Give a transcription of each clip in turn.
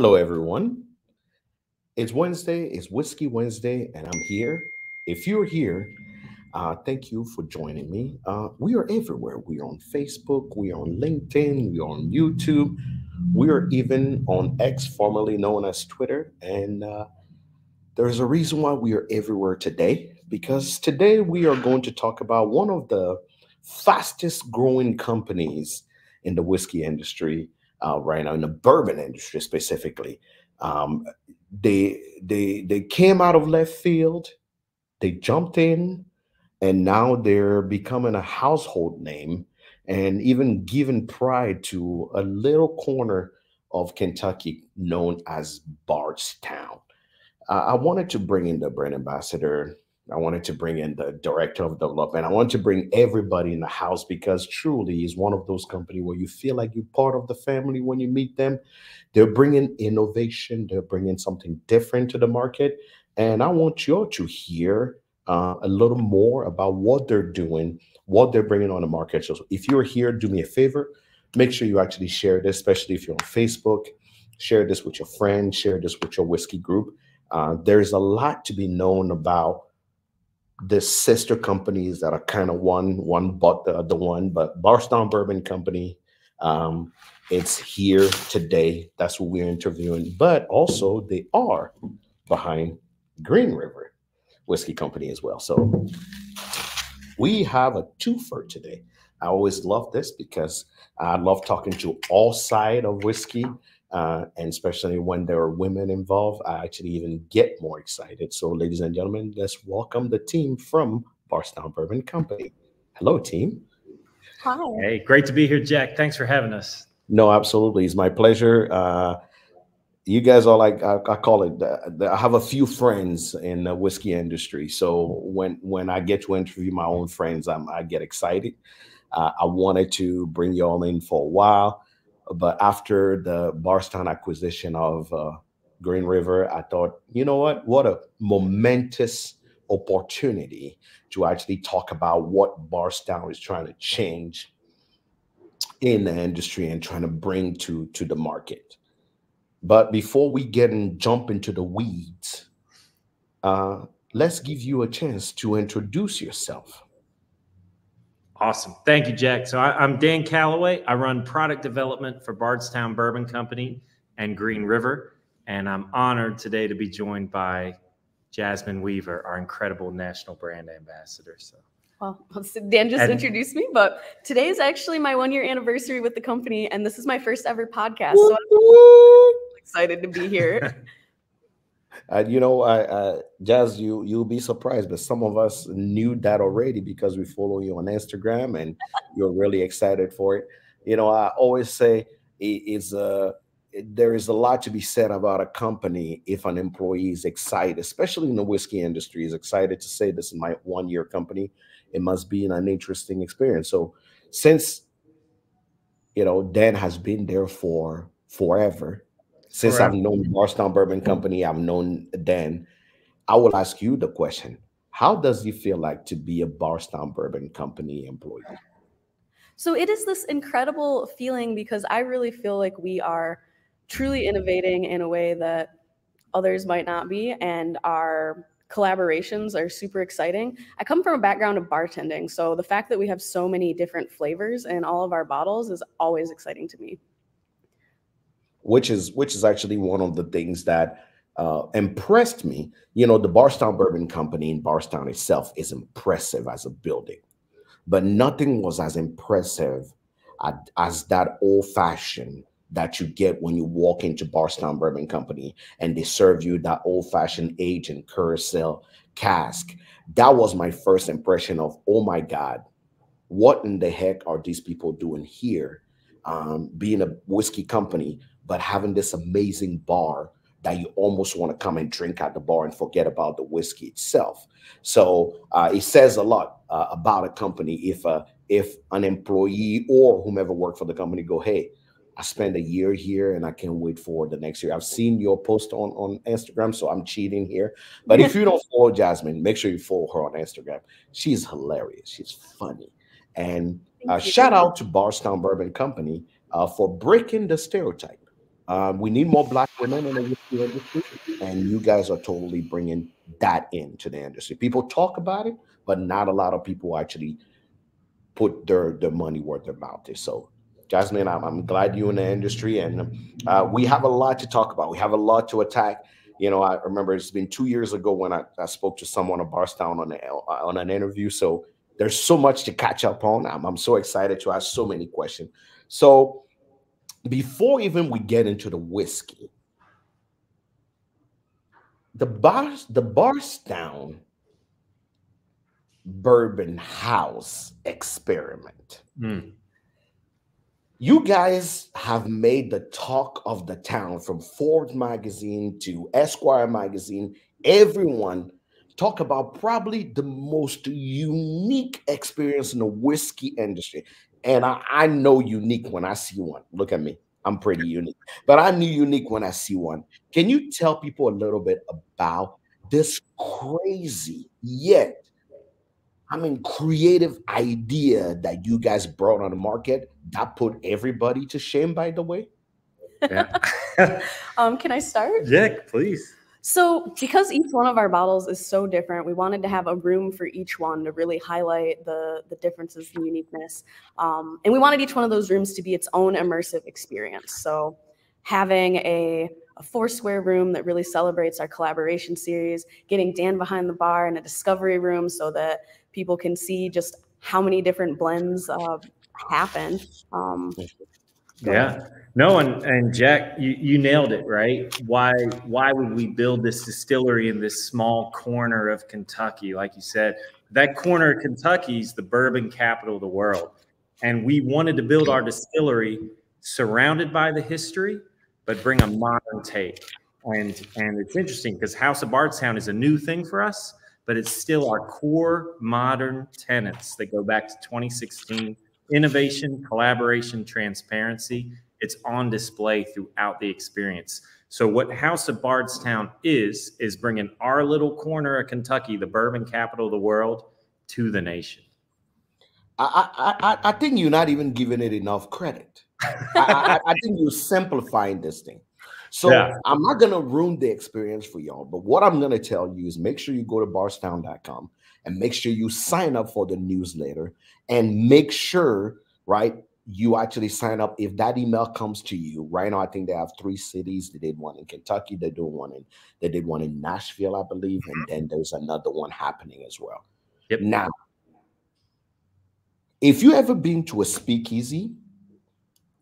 Hello, everyone. It's Wednesday, it's Whiskey Wednesday, and I'm here. If you're here, uh, thank you for joining me. Uh, we are everywhere. We are on Facebook, we are on LinkedIn, we are on YouTube, we are even on X, formerly known as Twitter. And uh, there's a reason why we are everywhere today, because today we are going to talk about one of the fastest growing companies in the whiskey industry uh, right now, in the bourbon industry specifically. Um, they they they came out of left field, they jumped in, and now they're becoming a household name and even giving pride to a little corner of Kentucky known as Bardstown. Uh, I wanted to bring in the brand ambassador I wanted to bring in the director of development. I wanted to bring everybody in the house because truly is one of those companies where you feel like you're part of the family when you meet them. They're bringing innovation. They're bringing something different to the market. And I want you all to hear uh, a little more about what they're doing, what they're bringing on the market. So if you're here, do me a favor. Make sure you actually share this, especially if you're on Facebook. Share this with your friends. Share this with your whiskey group. Uh, there's a lot to be known about the sister companies that are kind of one one bought the other one but bardstown bourbon company um, it's here today. That's what we're interviewing. But also they are behind green river whiskey company as well. So we have a twofer today. I always love this because i love talking to all side of whiskey uh, and especially when there are women involved, I actually even get more excited. So, ladies and gentlemen, let's welcome the team from Bardstown Bourbon Company. Hello, team. Hi. Hey, great to be here, Jack. Thanks for having us. No, absolutely. It's my pleasure. Uh, you guys are like I, I call it. Uh, I have a few friends in the whiskey industry, so when when I get to interview my own friends, I'm, I get excited. Uh, I wanted to bring you all in for a while. But after the Bardstown acquisition of uh, Green River, I thought, you know what? What a momentous opportunity to actually talk about what Bardstown is trying to change in the industry and trying to bring to to the market. But before we get and jump into the weeds, uh, let's give you a chance to introduce yourself. Awesome. Thank you, Jack. So I, am Dan Calloway. I run product development for Bardstown Bourbon Company and Green River. And I'm honored today to be joined by Jasmine Weaver, our incredible national brand ambassador. So well, Dan just and, introduced me, but today is actually my one year anniversary with the company, and this is my first ever podcast. So I'm excited to be here. Uh, you know, I, uh, Jazz, you you'll be surprised, but some of us knew that already because we follow you on Instagram, and you're really excited for it. You know, I always say it's a there is a lot to be said about a company if an employee is excited, especially in the whiskey industry, is excited to say this is my one year company. It must be an interesting experience. So, since you know Dan has been there for forever since Correct. I've known Bardstown Bourbon mm-hmm. Company, I've known Dan. I will ask you the question: How does it feel like to be a Bardstown Bourbon Company employee? So it is this incredible feeling because I really feel like we are truly innovating in a way that others might not be, and our collaborations are super exciting. I come from a background of bartending, so the fact that we have so many different flavors in all of our bottles is always exciting to me which is which is actually one of the things that uh, impressed me. You know, the Bardstown Bourbon Company in Bardstown itself is impressive as a building, but nothing was as impressive as, that old fashioned that you get when you walk into Bardstown Bourbon Company and they serve you that old fashioned aged and curacao cask. That was my first impression of, oh my God, what in the heck are these people doing here? Um, being a whiskey company, but having this amazing bar that you almost want to come and drink at the bar and forget about the whiskey itself. So uh, it says a lot uh, about a company if uh, if an employee or whomever worked for the company go, hey, I spent a year here and I can't wait for the next year. I've seen your post on, on Instagram, so I'm cheating here. But if you don't follow Jasmine, make sure you follow her on Instagram. She's hilarious. She's funny. And uh, shout out to Bardstown Bourbon Company uh, for breaking the stereotype Um, we need more black women in the industry, and you guys are totally bringing that into the industry. People talk about it, but not a lot of people actually put their their money where their mouth is. So, Jasmine, I'm, I'm glad you're in the industry, and uh, we have a lot to talk about. We have a lot to attack. You know, I remember it's been two years ago when I, I spoke to someone at Bardstown on, a, on an interview. So there's so much to catch up on. I'm, I'm so excited to ask so many questions. So before even we get into the whiskey, the bars, the Bardstown Bourbon House experiment. Mm. You guys have made the talk of the town from Forbes magazine to Esquire magazine. Everyone talk about probably the most unique experience in the whiskey industry. And I, I know unique when I see one. Look at me. I'm pretty unique, but I knew unique when I see one. Can you tell people a little bit about this crazy yet, I mean, creative idea that you guys brought on the market that put everybody to shame, by the way? Yeah. um, can I start? Yeah, please. So, because each one of our bottles is so different, we wanted to have a room for each one to really highlight the, the differences and uniqueness. Um, and we wanted each one of those rooms to be its own immersive experience. So, having a, a Foursquare room that really celebrates our collaboration series, getting Dan behind the bar in a discovery room so that people can see just how many different blends uh, happen. Um, yeah. No, and, and Jack, you, you nailed it, right? Why why would we build this distillery in this small corner of Kentucky? Like you said, that corner of Kentucky is the bourbon capital of the world. And we wanted to build our distillery surrounded by the history, but bring a modern take. And and it's interesting because House of Bardstown is a new thing for us, but it's still our core modern tenants that go back to 2016 innovation, collaboration, transparency. It's on display throughout the experience. So, what House of Bardstown is, is bringing our little corner of Kentucky, the bourbon capital of the world, to the nation. I, I, I think you're not even giving it enough credit. I, I, think you're simplifying this thing. So yeah. I'm not going to ruin the experience for y'all, but what I'm going to tell you is make sure you go to bardstown.com and make sure you sign up for the newsletter and make sure, right, you actually sign up. If that email comes to you right now i think they have three cities. They did one in kentucky. They do one in they did one in nashville i believe and then there's another one happening as well. Yep. now if you ever been to a speakeasy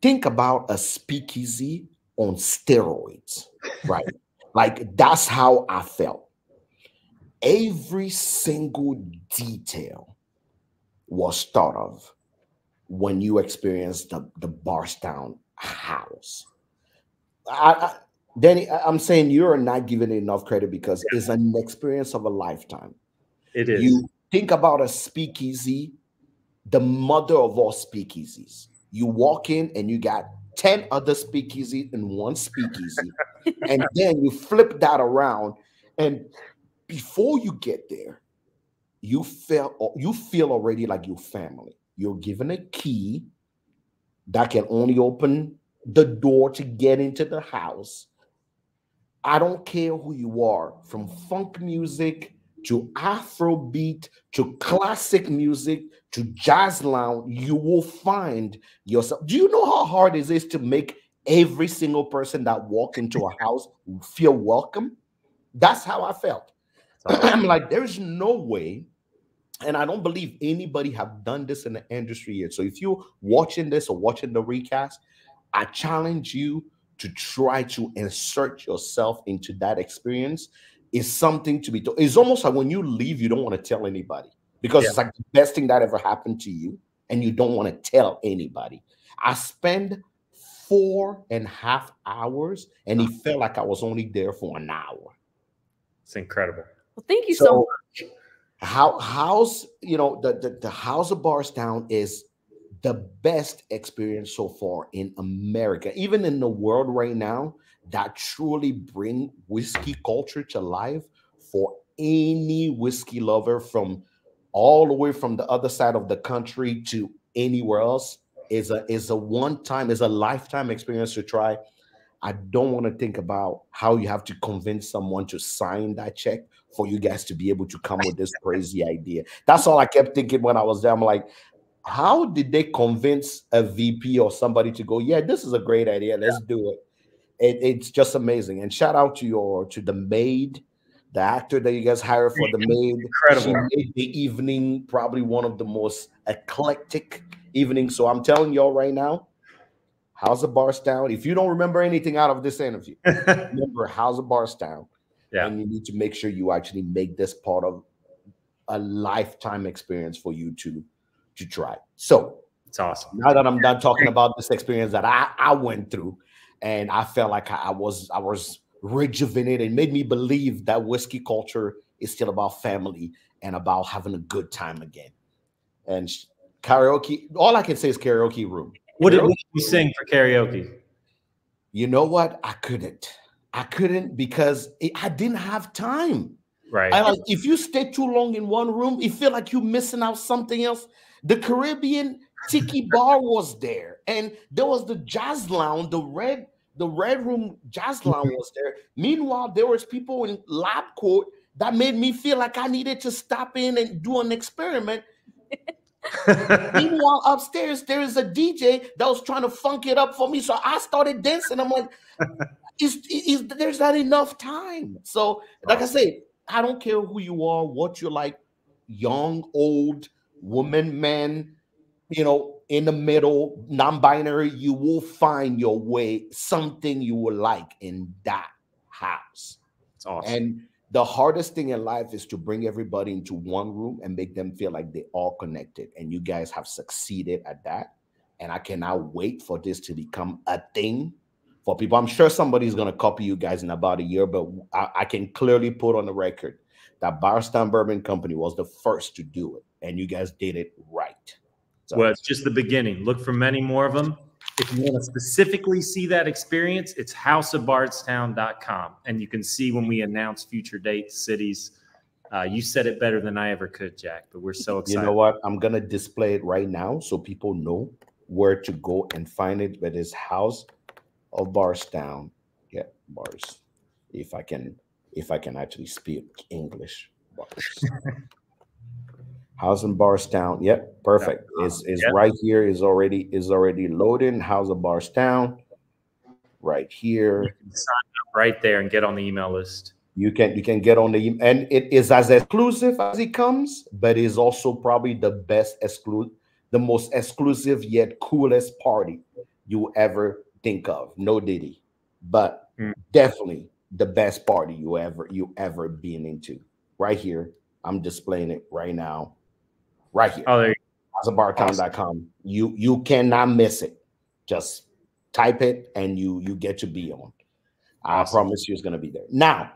think about a speakeasy on steroids right? Like that's how i felt every single detail was thought of when you experience the the Bardstown house. I, I, Danny, I'm saying you're not giving it enough credit because yeah. it's an experience of a lifetime. It is. You think about a speakeasy, the mother of all speakeasies. You walk in and you got 10 other speakeasies in one speakeasy. and then you flip that around. And before you get there, you feel you feel already like your family you're given a key that can only open the door to get into the house. I don't care who you are, from funk music to Afrobeat to classic music to jazz lounge, you will find yourself. Do you know how hard it is to make every single person that walk into a house feel welcome? That's how I felt. I'm like, there's no way and I don't believe anybody have done this in the industry yet. So if you're watching this or watching the recast, I challenge you to try to insert yourself into that experience. Is something to be told. It's almost like when you leave, you don't want to tell anybody because yeah. it's like the best thing that ever happened to you, and you don't want to tell anybody. I spend four and a half hours, and it uh-huh. felt like I was only there for an hour. It's incredible. Well, thank you so, so much. how house you know the, the the house of Bardstown is the best experience so far in America, even in the world right now, that truly bring whiskey culture to life for any whiskey lover from all the way from the other side of the country to anywhere else is a is a one time is a lifetime experience to try. I don't want to think about how you have to convince someone to sign that check for you guys to be able to come with this crazy idea. That's all I kept thinking when I was there. I'm like, how did they convince a VP or somebody to go, yeah, this is a great idea. Let's do it. it. It's just amazing. And shout out to your to the maid, the actor that you guys hired for the maid. Incredible. She made the evening probably one of the most eclectic evenings. So I'm telling y'all right now, How's the Bardstown? If you don't remember anything out of this interview, remember How's the Bardstown? Yeah. And you need to make sure you actually make this part of a lifetime experience for you to to try. So it's awesome. Now that I'm done talking about this experience that I, I went through, and I felt like I was I was rejuvenated, it made me believe that whiskey culture is still about family and about having a good time again. And karaoke, all I can say is karaoke room. What did you sing for karaoke? You know what? I couldn't. I couldn't because it, I didn't have time. Right. I like if you stay too long in one room, you feel like you're missing out something else. The Caribbean Tiki Bar was there, and there was the jazz lounge, the red, the red room jazz lounge mm-hmm. was there. Meanwhile, there was people in lab coat that made me feel like I needed to stop in and do an experiment. Meanwhile, upstairs there is a DJ that was trying to funk it up for me, so I started dancing. I'm like, is, is there's not enough time. So, like I say, I don't care who you are, what you're like, young, old, woman, man, you know, in the middle, non-binary, you will find your way, something you will like in that house. It's awesome. And the hardest thing in life is to bring everybody into one room and make them feel like they all connected. And you guys have succeeded at that. And I cannot wait for this to become a thing for people. I'm sure somebody's going to copy you guys in about a year, but I, I can clearly put on the record that Bardstown Bourbon Company was the first to do it. And you guys did it right. So, well, it's just the beginning. Look for many more of them. If you want to specifically see that experience, it's houseofbardstown.com. And you can see when we announce future dates, cities. Uh, you said it better than I ever could, Jack, but we're so excited. You know what? I'm going to display it right now so people know where to go and find it. But it's House of Bardstown. Yeah, bars. If I can, if I can actually speak English. Bars. House and Bardstown. Yep, perfect. Is is yep. right here. Is already is already loading. House of Bardstown. Right here. sign up right there and get on the email list. You can you can get on the and it is as exclusive as it comes, but is also probably the best exclusive, the most exclusive yet coolest party you ever think of. No Diddy, but mm. definitely the best party you ever you ever been into. Right here, I'm displaying it right now right here. Oh, there you You you cannot miss it. Just type it and you you get to be on. Awesome. I promise you it's gonna be there. Now,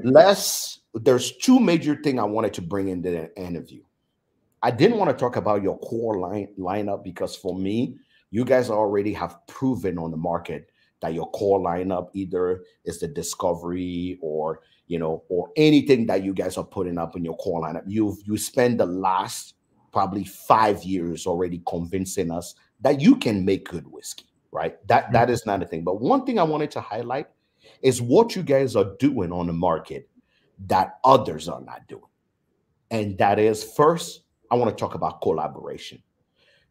let's there's two major things I wanted to bring into the interview. I didn't want to talk about your core line lineup because for me, you guys already have proven on the market that your core lineup either is the discovery or you know, or anything that you guys are putting up in your core lineup. You've you spend the last probably five years already convincing us that you can make good whiskey, right? That mm-hmm. that is not a thing. But one thing I wanted to highlight is what you guys are doing on the market that others are not doing. And that is first, I want to talk about collaboration.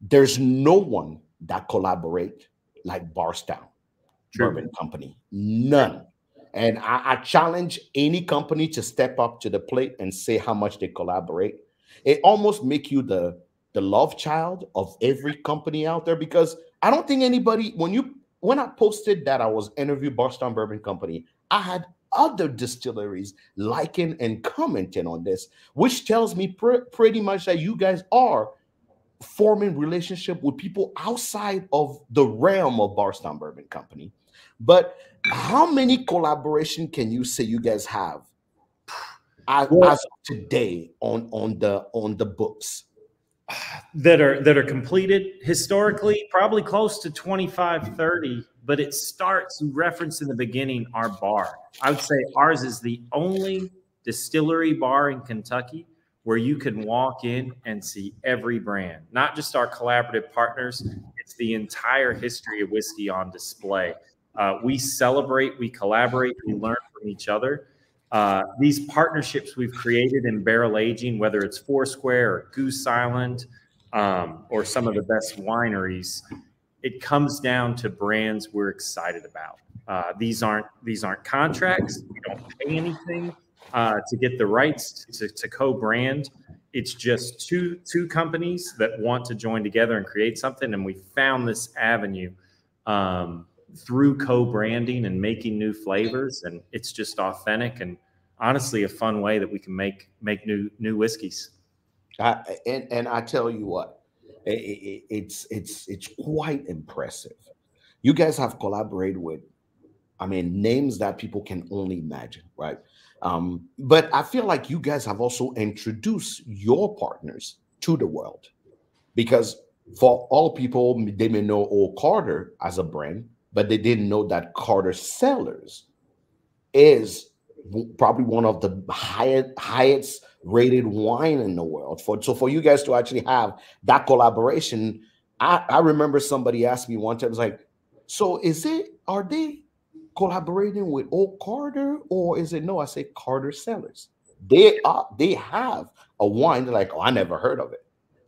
There's no one that collaborate like Bardstown Bourbon Company. None. And I, I, challenge any company to step up to the plate and say how much they collaborate. It almost make you the the love child of every company out there because I don't think anybody when you when I posted that I was interviewed Bardstown Bourbon Company, I had other distilleries liking and commenting on this, which tells me pr- pretty much that you guys are forming relationship with people outside of the realm of Bardstown Bourbon Company. But how many collaboration can you say you guys have as, well, as today on on the on the books that are that are completed historically probably close to 25 30 but it starts reference in the beginning our bar i would say ours is the only distillery bar in kentucky where you can walk in and see every brand not just our collaborative partners it's the entire history of whiskey on display Uh, we celebrate, we collaborate, we learn from each other. Uh, these partnerships we've created in barrel aging, whether it's Foursquare or Goose Island um, or some of the best wineries, it comes down to brands we're excited about. Uh, these aren't these aren't contracts. We don't pay anything uh, to get the rights to, to co-brand. It's just two two companies that want to join together and create something, and we found this avenue um, through co-branding and making new flavors, and it's just authentic and honestly a fun way that we can make make new new whiskeys. I, and and I tell you what, it, it, it's it's it's quite impressive. You guys have collaborated with, I mean, names that people can only imagine, right? Um, but I feel like you guys have also introduced your partners to the world, because for all people, they may know Old Carter as a brand, but they didn't know that Carter Cellars is probably one of the highest highest rated wine in the world. For so for you guys to actually have that collaboration, I, I remember somebody asked me one time, was like, so is it are they collaborating with Old Carter or is it no? I say Carter Cellars. They are they have a wine. They're like, oh, I never heard of it.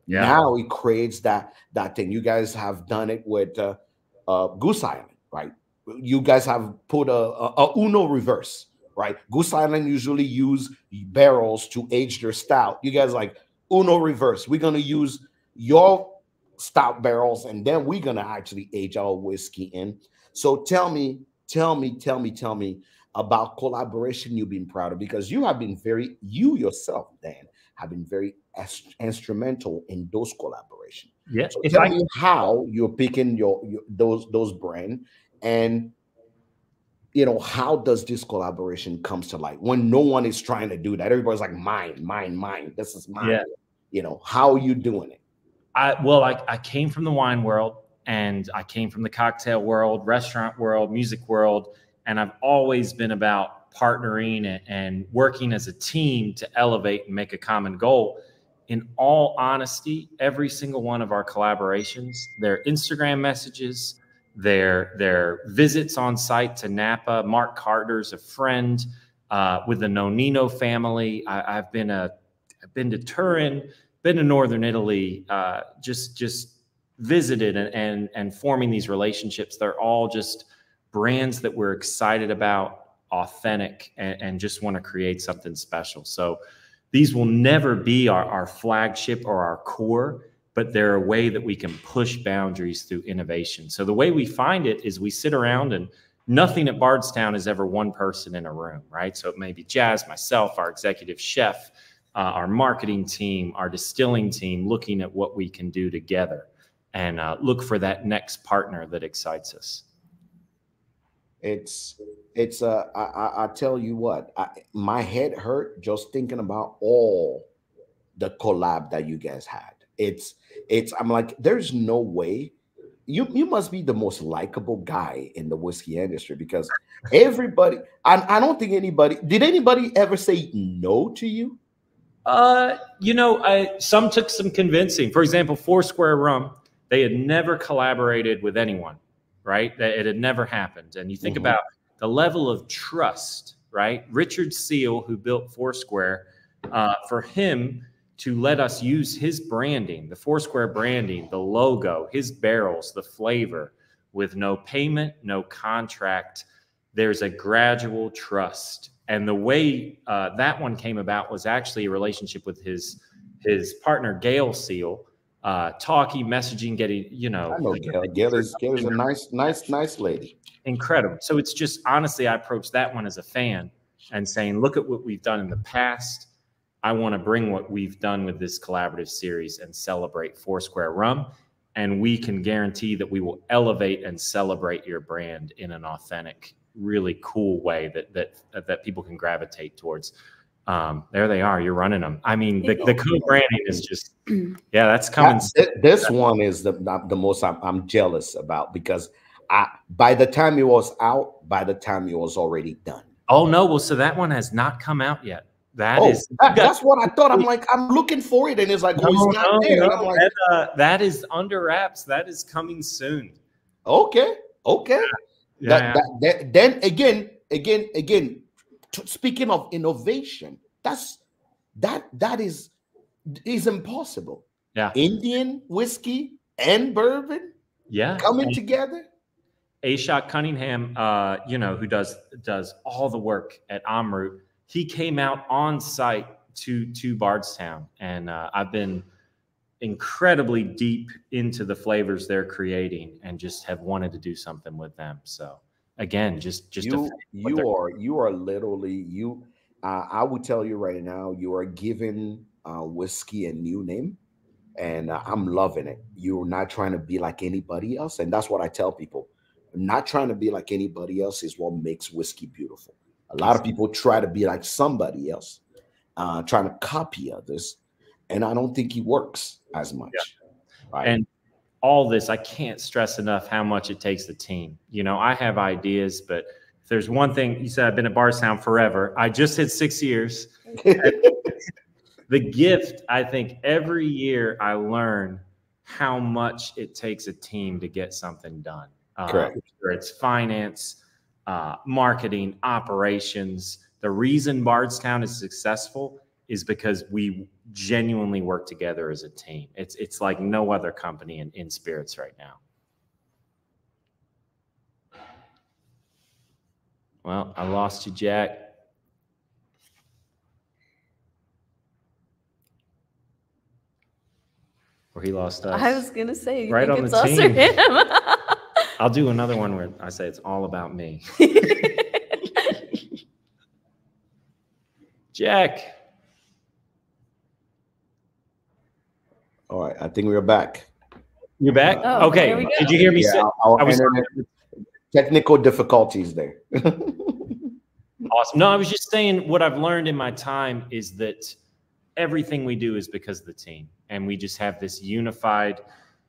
Yeah. Now it creates that that thing. You guys have done it with uh, uh, Goose Island, right? You guys have put a, a, a Uno reverse right? Goose Island usually use barrels to age their stout. You guys like Uno reverse. We're gonna use your stout barrels, and then we're gonna actually age our whiskey in. So tell me, tell me, tell me, tell me about collaboration you've been proud of because you have been very, you yourself, Dan, have been very instrumental in those collaborations. Yes. So tell I- me how you're picking your, your those those brand and you know how does this collaboration comes to light when no one is trying to do that everybody's like mine mine mine this is mine yeah. you know how are you doing it i well I, I came from the wine world and i came from the cocktail world restaurant world music world and i've always been about partnering and, working as a team to elevate and make a common goal in all honesty every single one of our collaborations their instagram messages their their visits on site to Napa. Mark Carter's a friend uh, with the Nonino family. I, have been a I've been to Turin, been to Northern Italy, uh, just just visited and, and and forming these relationships. They're all just brands that we're excited about, authentic, and, and just want to create something special. So these will never be our, our flagship or our core but they're a way that we can push boundaries through innovation. So the way we find it is we sit around and nothing at Bardstown is ever one person in a room, right? So it may be Jazz, myself, our executive chef, uh, our marketing team, our distilling team, looking at what we can do together and uh, look for that next partner that excites us. It's it's uh I, I tell you what I, my head hurt just thinking about all the collab that you guys had. It's it's I'm like, there's no way. You you must be the most likable guy in the whiskey industry because everybody I, I don't think anybody did anybody ever say no to you? Uh you know I some took some convincing. For example Foursquare Rum they had never collaborated with anyone right it had never happened and you think mm-hmm. about the level of trust right Richard Seale, who built Foursquare uh, for him to let us use his branding, the Foursquare branding, the logo, his barrels, the flavor, with no payment, no contract. There's a gradual trust. And the way uh, that one came about was actually a relationship with his his partner Gail Seale, uh, talking, messaging, getting you know. I know Gail. Gail is Gail is a nice, nice, nice lady. Incredible. So it's just honestly, I approached that one as a fan and saying, look at what we've done in the past I want to bring what we've done with this collaborative series and celebrate Foursquare Rum. And we can guarantee that we will elevate and celebrate your brand in an authentic, really cool way that that that people can gravitate towards. Um, there they are. You're running them. I mean, the, the co-branding is just, yeah, that's coming. That, this one is the the most I'm, I'm jealous about because I by the time it was out, by the time it was already done. Oh no! Well, so that one has not come out yet. That oh, is, that, that's what I thought. I'm like, I'm looking for it, and it's like, no, oh, it's not no, there. No, like, that, uh, that is under wraps. That is coming soon. Okay, okay. That, that, that, then again, again, again, t- speaking of innovation, that's that that is is impossible. Yeah. Indian whiskey and bourbon Yeah. coming And together. Ashok Chokalingam, uh, you know, who does does all the work at Amrut, he came out on site to to Bardstown, and uh, I've been incredibly deep into the flavors they're creating, and just have wanted to do something with them. So again, just just you you they're- you are literally you uh, i would tell you right now you are giving uh, whiskey a new name and uh, i'm loving it. You're not trying to be like anybody else and that's what i tell people. Not trying to be like anybody else is what makes whiskey beautiful. A lot of people try to be like somebody else uh, trying to copy others and i don't think it works as much right? And all this, I can't stress enough how much it takes the team. You know, I have ideas, but if there's one thing you said, I've been at Bardstown forever. I just hit six years. The gift, I think, every year I learn how much it takes a team to get something done. Uh, Correct. Whether it's finance, uh, marketing, operations. The reason Bardstown is successful is because we genuinely work together as a team. It's it's like no other company in, in spirits right now. Well, I lost you, Jack. Or he lost us. I was gonna say, you Right think on it's the us team. him? I'll do another one where I say it's all about me. Jack. All right i think we're back You're back? Oh, okay. there we go. Did you hear me Yeah, say? our- our I was technical difficulties there awesome. No, I was just saying what I've learned in my time is that everything we do is because of the team. And we just have this unified,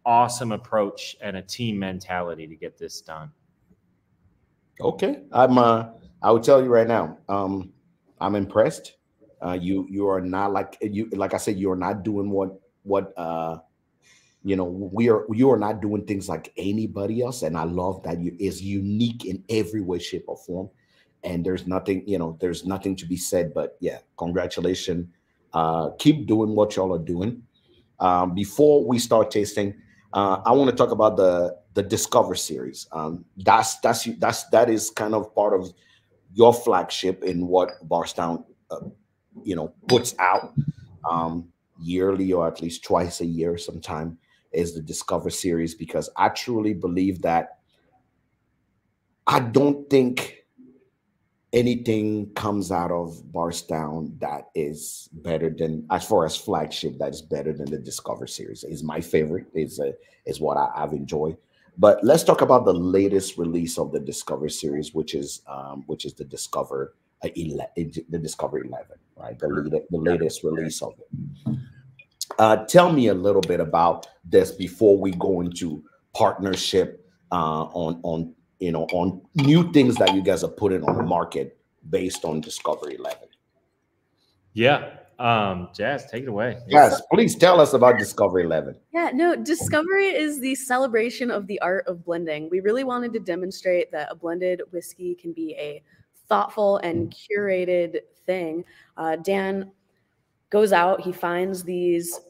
awesome approach and a team mentality to get this done. Okay, I'm. Uh, I will tell you right now. Um, I'm impressed. Uh, you you are not like you like I said. You are not doing what what uh, you know. We are you are not doing things like anybody else, and I love that you is unique in every way, shape, or form. And there's nothing you know. There's nothing to be said, but yeah, congratulations. Uh, keep doing what y'all are doing. Um, before we start tasting, uh, I want to talk about the the Discover series. Um, that's that's that's that is kind of part of your flagship in what Bardstown, uh, you know, puts out um, yearly or at least twice a year, sometime is the Discover series because I truly believe that I don't think anything comes out of Bardstown that is better than as far as flagship that is better than the Discover series. Is my favorite. Is a is what I, I've enjoyed. But let's talk about the latest release of the Discover series, which is um, which is the Discover uh, ele- the Discovery Eleven, right? The, lat- the latest release of it. Uh, tell me a little bit about this before we go into partnership uh, on on you know on new things that you guys are putting on the market based on Discovery Eleven. Yeah. Um, Jazz, take it away. Yes, please tell us about Discovery Eleven. Yeah, no, Discovery is the celebration of the art of blending. We really wanted to demonstrate that a blended whiskey can be a thoughtful and curated thing. Uh, Dan goes out, he finds these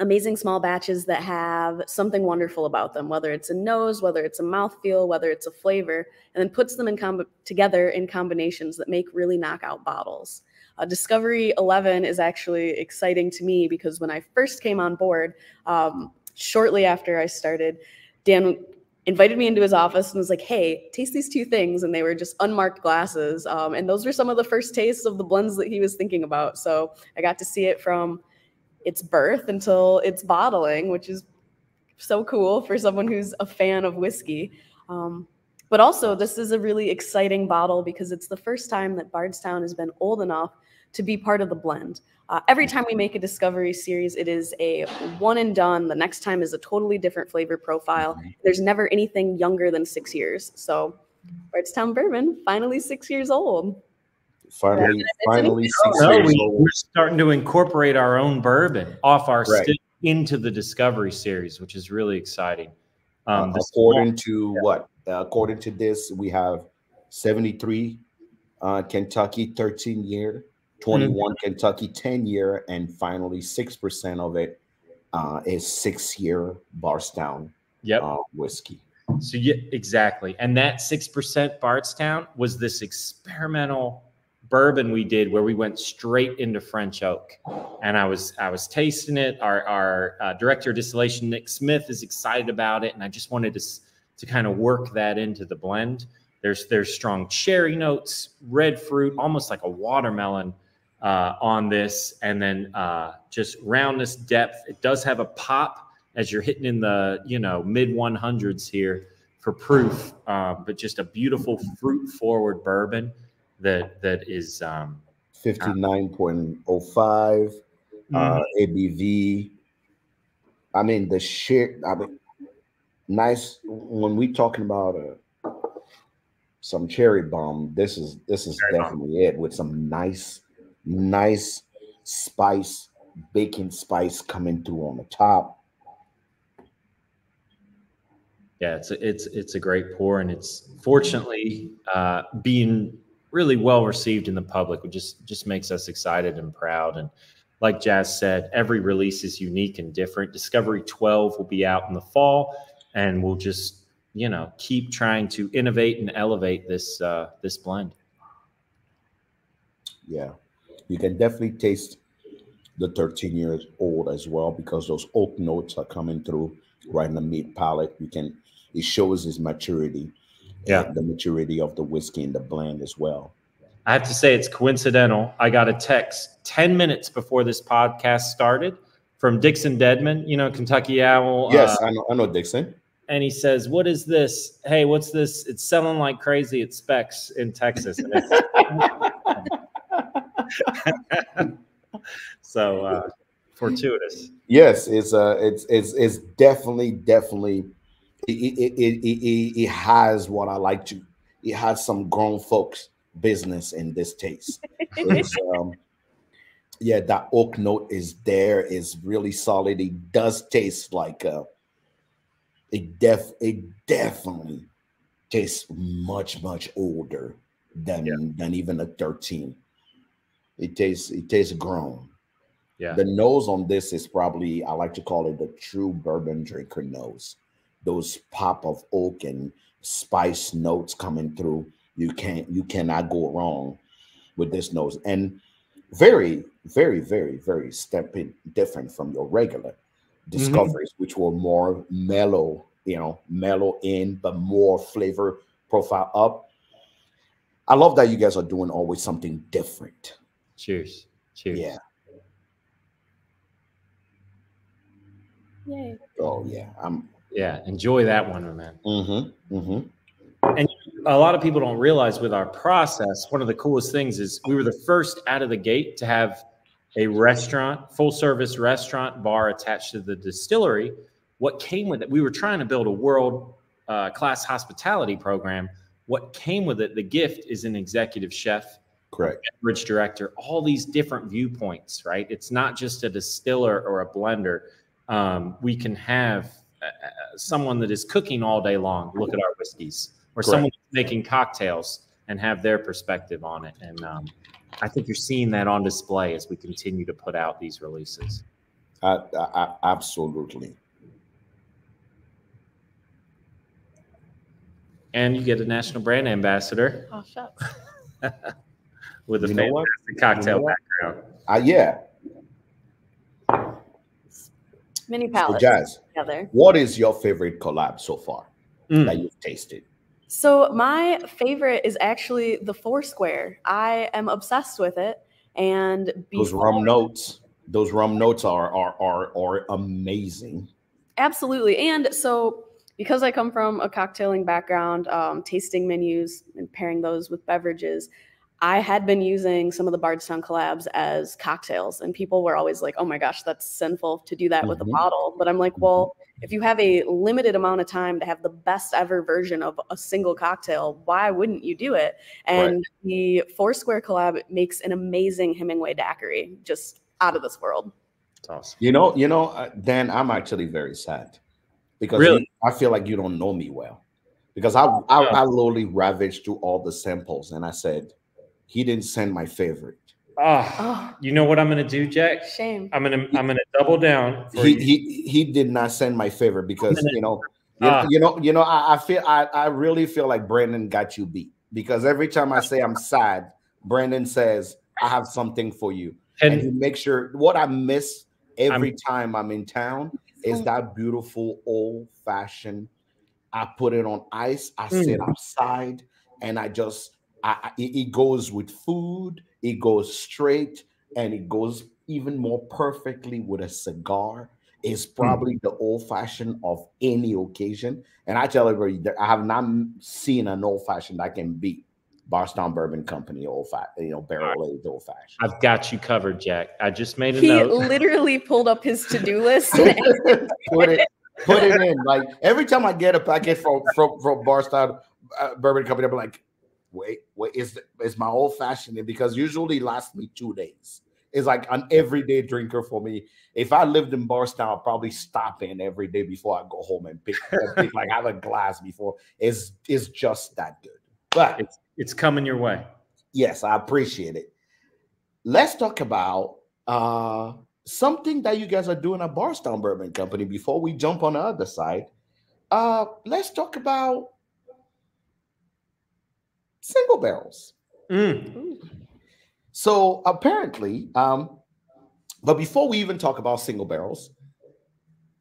amazing small batches that have something wonderful about them, whether it's a nose, whether it's a mouthfeel, whether it's a flavor, and then puts them in together in combinations that make really knockout bottles. Uh, Discovery 11 is actually exciting to me because when I first came on board, um, shortly after I started, Dan invited me into his office and was like, "Hey, taste these two things," and they were just unmarked glasses, um, and those were some of the first tastes of the blends that he was thinking about. So I got to see it from its birth until its bottling, which is so cool for someone who's a fan of whiskey. Um, but also, this is a really exciting bottle because it's the first time that Bardstown has been old enough to be part of the blend. Uh, every time we make a discovery series, it is a one and done. The next time is a totally different flavor profile. There's never anything younger than six years. So, Bardstown Bourbon, finally six years old. Finally, finally, six No, years we, old. we're starting to incorporate our own bourbon off our Right. stick into the Discovery series, which is really exciting. Um, Uh, the according to what according to this, we have 73 uh, Kentucky 13 year, 21 mm-hmm. Kentucky 10 year, and finally 6% of it uh, is six year Bardstown yep. uh, whiskey. So yeah, exactly. And that 6% Bardstown was this experimental bourbon we did where we went straight into French oak. And I was I was tasting it. Our our uh, director of distillation Nick Smith is excited about it and I just wanted to to kind of work that into the blend. There's there's strong cherry notes, red fruit, almost like a watermelon uh, on this, and then uh, just roundness, depth. It does have a pop as you're hitting in the you know mid 100s here for proof, uh, but just a beautiful fruit forward bourbon that that is um, 59.05 mm-hmm. uh, ABV. I mean the shit. I mean, nice when we talking about uh, some cherry bomb. This is this is cherry definitely bomb. it with some nice, nice spice, baking spice coming through on the top. Yeah, it's a, it's it's a great pour, and it's fortunately uh, being really well received in the public, which just just makes us excited and proud. And like Jazz said, every release is unique and different. Discovery 12 will be out in the fall, and we'll just you know keep trying to innovate and elevate this uh, this blend. Yeah, you can definitely taste the 13 years old as well because those oak notes are coming through right in the meat palate. You can it shows its maturity yeah. the maturity of the whiskey and the blend as well. I have to say it's coincidental. I got a text 10 minutes before this podcast started from dixon Dedman, you know kentucky owl yes uh, I, know, I know dixon. and he says what is this? Hey what's this? It's selling like crazy. At specs in texas so uh fortuitous yes it's uh it's it's it's definitely definitely it, it, it, it, has what I like to. It has some grown folks business in this taste. um, yeah, that oak note is there. is really solid. It does taste like a. Uh, it def it definitely tastes much much older than yeah. than even a 13 it tastes it tastes grown yeah the nose on this is probably i like to call it the true bourbon drinker nose those pop of oak and spice notes coming through. You can't you cannot go wrong with this nose. And very, very, very, very stepping different from your regular mm-hmm. discoveries, mm-hmm. which were more mellow, you know, mellow in, but more flavor profile up. I love that you guys are doing always something different. Cheers. Cheers. Yeah. Yay. Oh yeah. I'm yeah, enjoy that one, man. Mm-hmm, mm-hmm. And a lot of people don't realize with our process, one of the coolest things is we were the first out of the gate to have a restaurant, full service restaurant bar attached to the distillery. What came with it? We were trying to build a world uh, class hospitality program. What came with it? The gift is an executive chef, correct, beverage director, all these different viewpoints. Right? It's not just a distiller or a blender. Um, we can have someone that is cooking all day long look at our whiskeys, or Correct. someone making cocktails and have their perspective on it. And um, I think you're seeing that on display as we continue to put out these releases. Uh, uh, absolutely. And you get a national brand ambassador. Oh, shucks. with a you fantastic cocktail you know background. Uh, yeah, mini palettes. So Jazz, together. what is your favorite collab so far mm. that you've tasted? So my favorite is actually the Foursquare. I am obsessed with it, and those rum notes, those rum notes are are are are amazing. Absolutely, and so because I come from a cocktailing background, um, tasting menus and pairing those with beverages, I had been using some of the Bardstown collabs as cocktails, and people were always like, "Oh my gosh, that's sinful to do that mm-hmm. with a mm-hmm. bottle." But I'm like, well, if you have a limited amount of time to have the best ever version of a single cocktail, why wouldn't you do it? And right. the Foursquare collab makes an amazing Hemingway daiquiri, just out of this world. Awesome. You know, you know, uh, Dan, I'm actually very sad because really? I feel like you don't know me well. because I, I I literally ravaged through all the samples and I said he didn't send my favorite. Ah, Oh, you know what I'm gonna do, Jack? shame. I'm gonna I'm gonna double down. He, you. he he did not send my favorite because gonna- you know you, Ah. you know you know I, I feel I, I really feel like Brandon got you beat because every time I say I'm sad, Brandon says I have something for you. and he And makes sure what I miss every time I'm in town is that beautiful old fashioned. I put it on ice. I sit Mm. outside, and I just I, I- it, it goes with food. It goes straight, and it goes even more perfectly with a cigar. It's probably the old fashioned of any occasion. And I tell everybody that I have not seen an old fashioned that can beat Bardstown Bourbon Company old fat, you know, barrel aged old fashioned. I've got you covered, Jack. I just made a He note. literally pulled up his to-do list. put it put it in. Like every time I get a packet from from from Bardstown uh, Bourbon Company, I'm like, wait, wait, is is my old fashioned? Because usually lasts me two days. It's like an everyday drinker for me. If I lived in Bardstown, I'd probably stop in every day before I go home and pick, pick like have a glass before. It's it's just that good. But It's it's coming your way. yes, I appreciate it. Let's talk about uh something that you guys are doing at Bardstown Bourbon Company before we jump on the other side. Uh let's talk about single barrels. Mm. So apparently, um, but before we even talk about single barrels,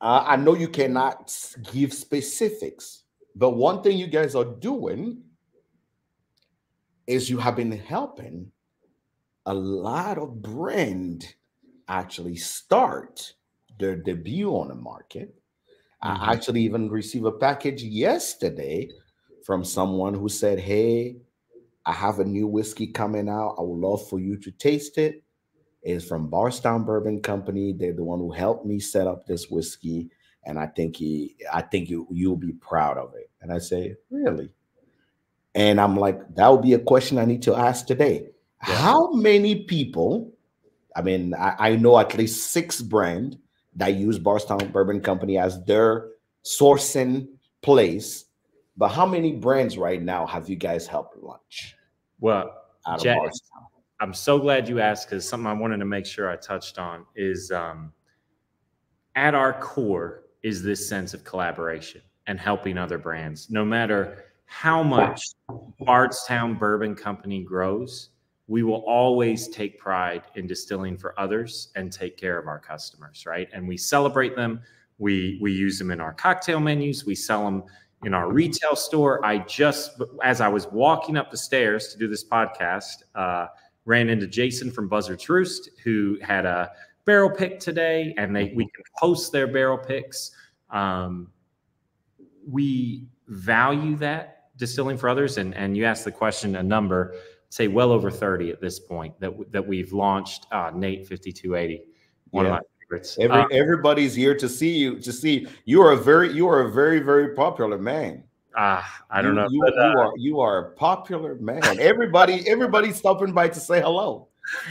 uh, I know you cannot give specifics, but one thing you guys are doing is you have been helping a lot of brand actually start their debut on the market. Mhm. I actually even received a package yesterday from someone who said, Hey, I have a new whiskey coming out. I would love for you to taste it. It's from Bardstown Bourbon Company. They're the one who helped me set up this whiskey. And I think he, I think you you'll be proud of it. And I say, Really? And I'm like, that would be a question I need to ask today. Yeah. How many people? I mean, I, I know at least six brand that use Bardstown Bourbon Company as their sourcing place. But how many brands right now have you guys helped launch Well, Jack- I'm so glad you asked because something I wanted to make sure I touched on is um, at our core is this sense of collaboration and helping other brands. No matter how much Bardstown Bourbon Company grows, we will always take pride in distilling for others and take care of our customers, right? And we celebrate them. We we use them in our cocktail menus. We sell them in our retail store. I just, as I was walking up the stairs to do this podcast, uh, ran into Jason from Buzzard's Roost, who had a barrel pick today, and they we can post their barrel picks. Um, we value that distilling for others, and and you asked the question a number, say well over thirty at this point that that we've launched. Uh, Nate fifty two eighty, one Yeah. of my favorites. Every, Uh, everybody's here to see you. To see you are a very you are a very very popular man. ah, I don't You- know. You, but, you uh, are you are a popular man. Everybody everybody's stopping by to say hello.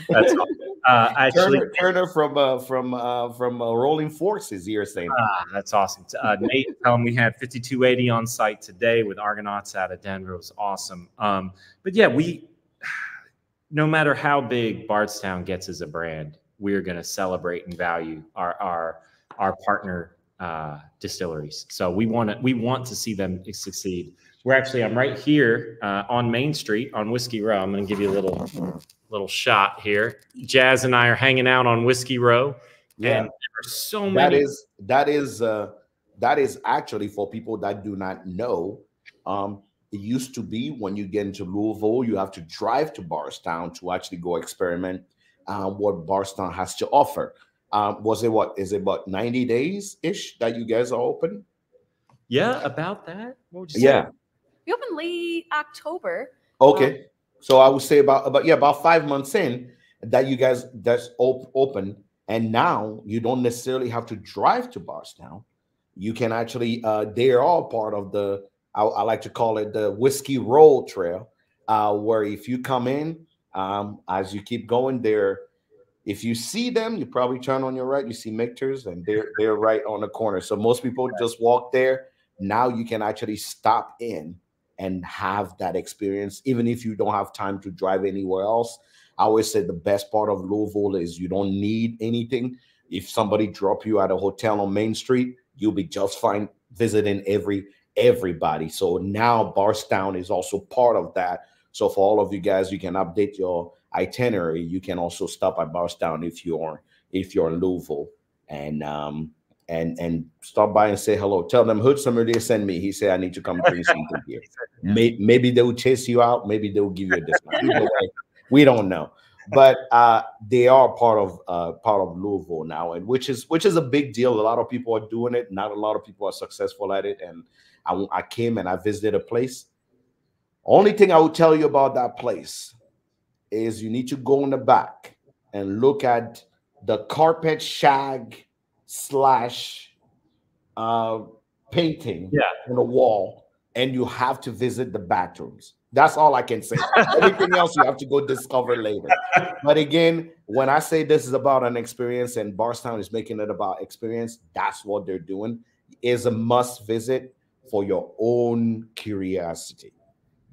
that's all. uh, actually, Turner, Turner from uh, from uh, from uh, Rolling Forces is here saying Ah, that's awesome. Uh, Nate, tell him we had 5280 on site today with Argonauts out of Denver. It was awesome. Um, but yeah, we, no matter how big Bardstown gets as a brand, we're going to celebrate and value our our our partner uh, distilleries. So we want to we want to see them succeed. We're actually I'm right here uh, on Main Street on Whiskey Row. I'm going to give you a little little shot here. Jazz and I are hanging out on Whiskey Row, yeah. and there are so that many. is that is uh that is actually for people that do not know um it used to be when you get into louisville you have to drive to bardstown to actually go experiment uh, what bardstown has to offer um was it what is it about 90 days ish that you guys are open Yeah, about that. What would you say? yeah We opened late October. okay so i would say about about yeah about five months in that you guys that's op- open and now you don't necessarily have to drive to bardstown you can actually uh they're all part of the I, I like to call it the whiskey roll trail uh where if you come in um as you keep going there if you see them you probably turn on your right you see Michter's and they're they're right on the corner so most people just walk there now you can actually stop in and have that experience, even if you don't have time to drive anywhere else. I always say the best part of Louisville is you don't need anything. If somebody drop you at a hotel on Main Street, you'll be just fine visiting every everybody. So now Bardstown is also part of that. So for all of you guys, you can update your itinerary. You can also stop at Bardstown if you're if you're in Louisville and um and and stop by and say hello. Tell them Hood Sommelier send me. He said I need to come bring something here. Maybe, maybe they will chase you out. Maybe they will give you a discount. we don't know, but uh, they are part of uh, part of Louisville now, and which is which is a big deal. A lot of people are doing it. Not a lot of people are successful at it. And I, I came and I visited a place. Only thing I will tell you about that place is you need to go in the back and look at the carpet shag slash uh, painting yeah. on the wall, and you have to visit the bathrooms. That's all I can say. Everything else you have to go discover later. But again, when I say this is about an experience and Bardstown is making it about experience, that's what they're doing. Is a must visit for your own curiosity.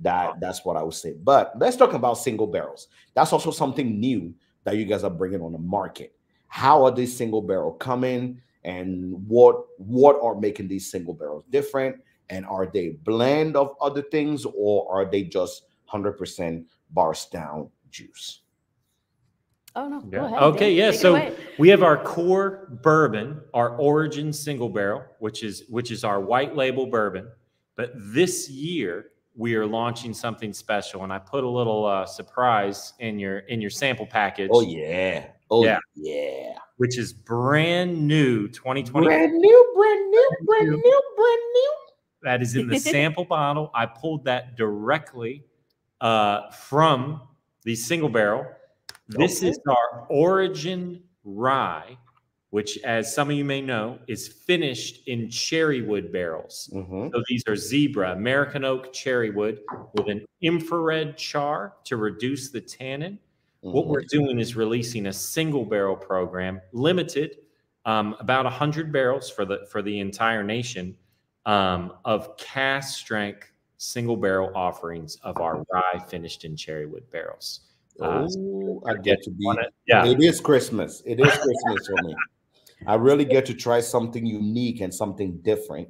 That that's what I would say. But let's talk about single barrels. That's also something new that you guys are bringing on the market. How are these single barrel coming, and what what are making these single barrels different? And are they blend of other things, or are they just hundred percent Bardstown juice? Oh no. Yeah. Go ahead. Okay, Dave. yeah. Take So we have our core bourbon, our origin single barrel, which is which is our white label bourbon. But this year we are launching something special, and I put a little uh, surprise in your in your sample package. Oh yeah. Oh Yeah. yeah. which is brand new 2020. Brand new, brand new, brand new. brand new. That is in the sample bottle. I pulled that directly uh, from the single barrel. This Okay. is our origin rye, which, as some of you may know, is finished in cherry wood barrels. Mhm. So these are zebra, American oak cherry wood with an infrared char to reduce the tannin. What Mhm. we're doing is releasing a single barrel program, limited, um, about 100 barrels for the for the entire nation um, of cask strength single barrel offerings of our rye finished in cherry wood barrels. Uh, Oh, I get to be. Yeah, It is Christmas. It is Christmas for me. I really get to try something unique and something different.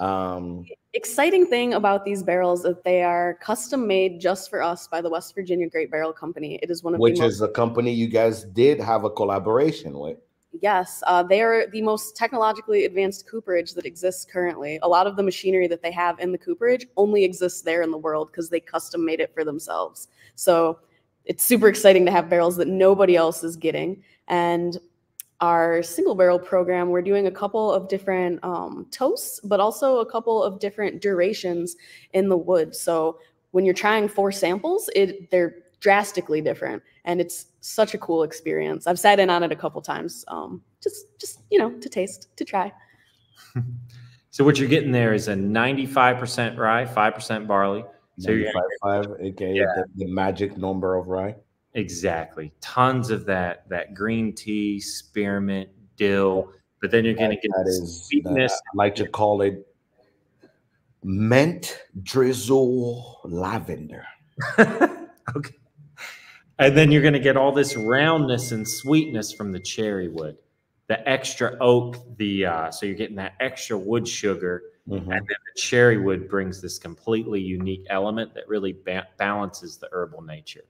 Um, exciting thing about these barrels is that they are custom made just for us by the West Virginia Great Barrel Company. It is one of which is a company you guys did have a collaboration with. yes, uh, they are the most technologically advanced cooperage that exists currently. A lot of the machinery that they have in the cooperage only exists there in the world because they custom made it for themselves. So it's super exciting to have barrels that nobody else is getting. And our single barrel program, we're doing a couple of different um, toasts, but also a couple of different durations in the wood. So when you're trying four samples, it they're drastically different, and it's such a cool experience. I've sat in on it a couple times, um, just just you know to taste, to try. So what you're getting there is a 95% rye, 5% barley. So you're gonna 95, aka Yeah. the, the magic number of rye. Exactly. Tons of that that green tea, spearmint, dill, but then you're going to get that is, sweetness. I like to call it mint drizzle lavender. okay. And then you're going to get all this roundness and sweetness from the cherry wood, the extra oak, the uh, so you're getting that extra wood sugar, Mhm. and then the cherry wood brings this completely unique element that really ba- balances the herbal nature.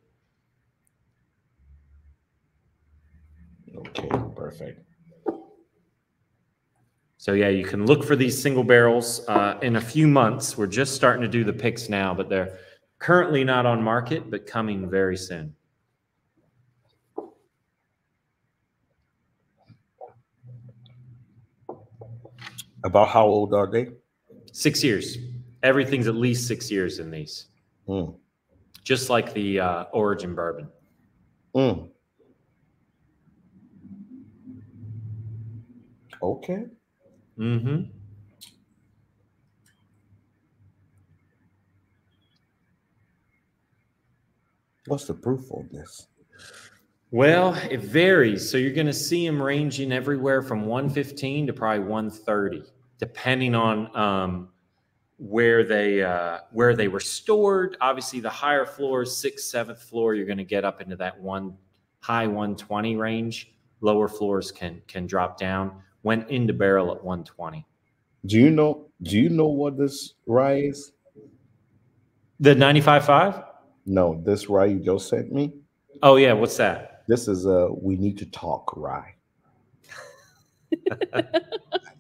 Okay, perfect. So yeah, you can look for these single barrels uh, in a few months. We're just starting to do the picks now, but they're currently not on market, but coming very soon. About how old are they? Six years. Everything's at least six years in these, Mm. just like the uh, Origin bourbon. Mm. Okay. hmm What's the proof on this? Well, it varies. So you're going to see them ranging everywhere from 115 to probably 130. depending on um, where they uh, where they were stored. Obviously, the higher floors, sixth, seventh floor, you're going to get up into that one high 120 range. Lower floors can can drop down. Went into barrel at 120. Do you know? Do you know what this rye is? The 95.5? No, this rye you just sent me. Oh yeah, what's that? This is a we need to talk rye.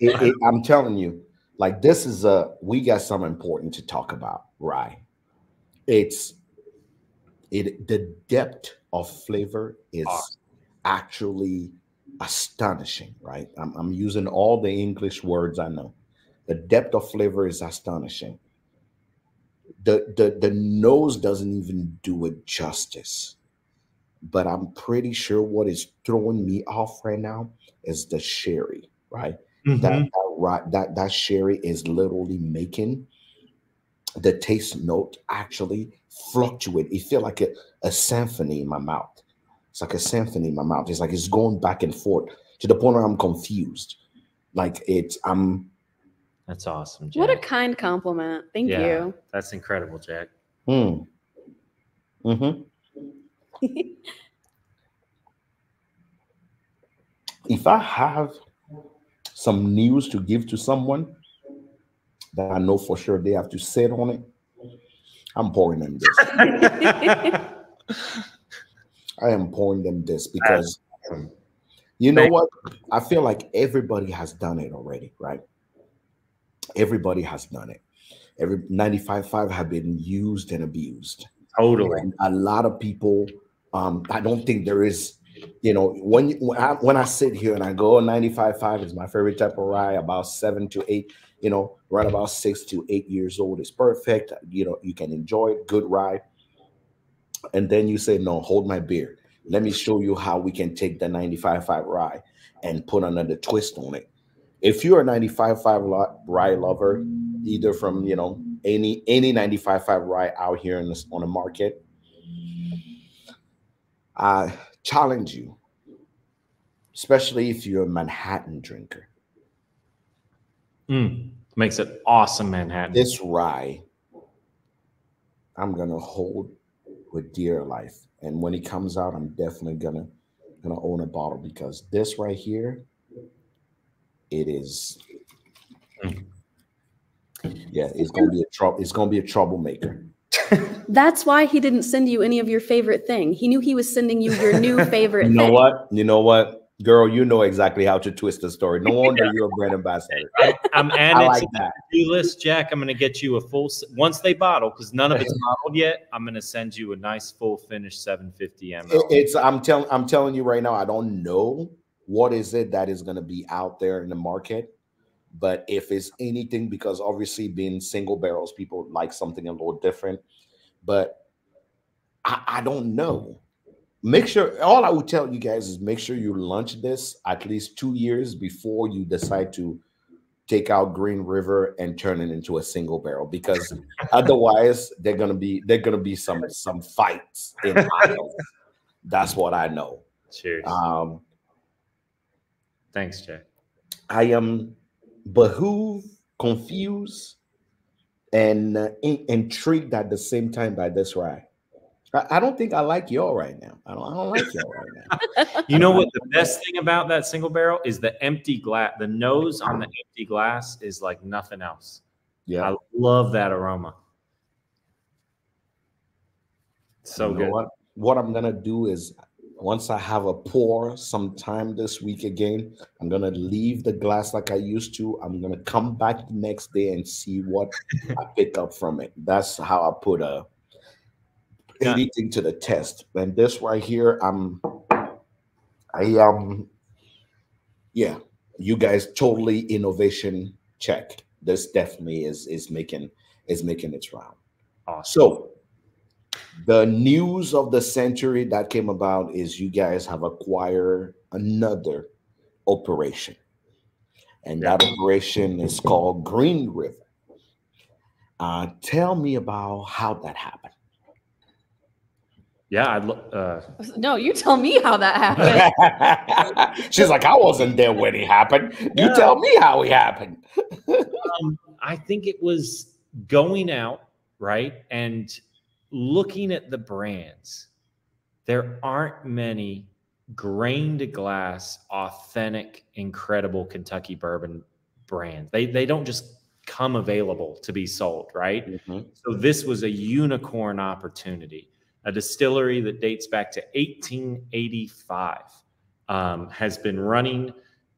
It- it- I'm telling you, like this is a we got something important to talk about rye. It's it the depth of flavor is Awesome. actually astonishing, right? I'm, I'm using all the English words I know. The depth of flavor is astonishing. The the the nose doesn't even do it justice. But I'm pretty sure what is throwing me off right now is the sherry, right? Mhm. that that, ri- that that sherry is literally making the taste note actually fluctuate. It feel like a, a symphony in my mouth. It's like a symphony in my mouth. It's like it's going back and forth to the point where I'm confused. Like it's I'm That's awesome. Jack. What a kind compliment. Thank Yeah. you. That's incredible, Jack. Hmm. mm. hmm If I have some news to give to someone that I know for sure they have to sit on it, I'm pouring them this. I am pouring them this because you know what? I feel like everybody has done it already, right? Everybody has done it. Every 95.5 have been used and abused. totally. And a lot of people, um, I don't think there is, you know, when when I, when I sit here and I go, 95.5 is my favorite type of rye, about seven to eight, you know, right about six to eight years old is perfect. You know, you can enjoy it, good rye. And then you say, no, hold my beer. Let me show you how we can take the 95.5 rye and put another twist on it. If you're a 95.5 lo- rye lover, either from you know any any 95.5 rye out here in this on the market, I challenge you, especially if you're a Manhattan drinker. Mm. Makes it awesome, Manhattan. This rye, I'm gonna hold with dear life, and when it comes out, I'm definitely gonna gonna own a bottle because this right here, it is. Mm. Yeah, it's gonna be a trouble. It's gonna be a troublemaker. That's why he didn't send you any of your favorite thing. He knew he was sending you your new favorite You know thing. what? You know what, girl? You know exactly how to twist the story. No wonder you're a brand ambassador. I'm adding like to that. to-do list, Jack. I'm going to get you a full once they bottle because none of it's bottled yet. I'm going to send you a nice full finished 750 ml. It- it's I'm telling I'm telling you right now. I don't know what is it that is going to be out there in the market, but if it's anything, because obviously being single barrels, people like something a little different. But I, I don't know. Make sure all I would tell you guys is make sure you launch this at least two years before you decide to take out Green River and turn it into a single barrel because otherwise they're gonna be they're gonna be some some fights in aisles. That's what I know. Cheers. Um, Thanks, Jack. I am behooved, confused, and uh, in- intrigued at the same time by this ride. I, I don't think I like y'all right now. I don't, I don't like y'all right now. You know what? The best thing about that single barrel is the empty glass. The nose on the empty glass is like nothing else. Yeah. I love that aroma. So You know good. What, what I'm gonna do is once I have a pour sometime this week again, I'm gonna leave the glass like I used to. I'm gonna come back the next day and see what I pick up from it. That's how I put a Yeah. Anything to the test. And this right here, I'm I um yeah, you guys totally innovation check. This definitely is is making is making its round. Awesome. So, the news of the century that came about is you guys have acquired another operation, and that operation is called Green River. Uh, tell me about how that happened. Yeah, I'd lo- uh, No, you tell me how that happened. She's like, I wasn't there when it happened. You Yeah. tell me how it happened. um, I think it was going out, right? And looking at the brands. There aren't many grain to glass, authentic, incredible Kentucky bourbon brands. They they don't just come available to be sold, right? Mhm. So this was a unicorn opportunity. A distillery that dates back to 1885 um, has been running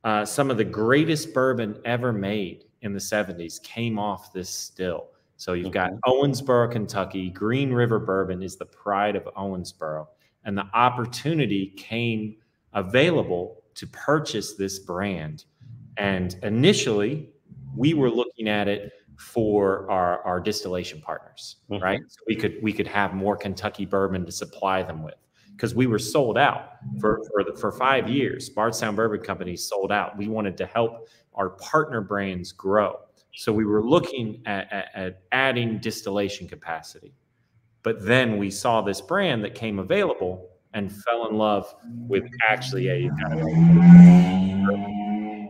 uh, some of the greatest bourbon ever made in the 70s came off this still. So you've got Owensboro, Kentucky. Green River Bourbon is the pride of Owensboro. And the opportunity came available to purchase this brand. And initially, we were looking at it for our, our distillation partners, Mhm. right? So we could we could have more Kentucky bourbon to supply them with because we were sold out for for, the, for five years. Bardstown Bourbon Company sold out. We wanted to help our partner brands grow, so we were looking at, at, at adding distillation capacity. But then we saw this brand that came available and fell in love with actually a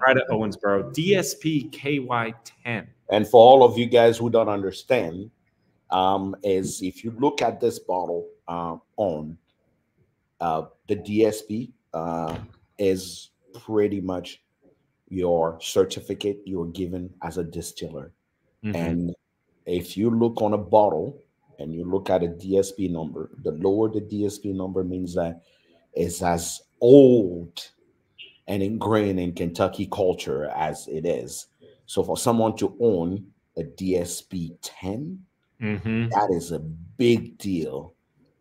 right at Owensboro DSP KY10. And for all of you guys who don't understand, um, is if you look at this bottle uh, on uh, the DSP uh, is pretty much your certificate you're given as a distiller. Mhm. And if you look on a bottle and you look at a DSP number, the lower the DSP number means that it's as old and ingrained in Kentucky culture as it is. So for someone to own a DSP 10, Mhm. that is a big deal.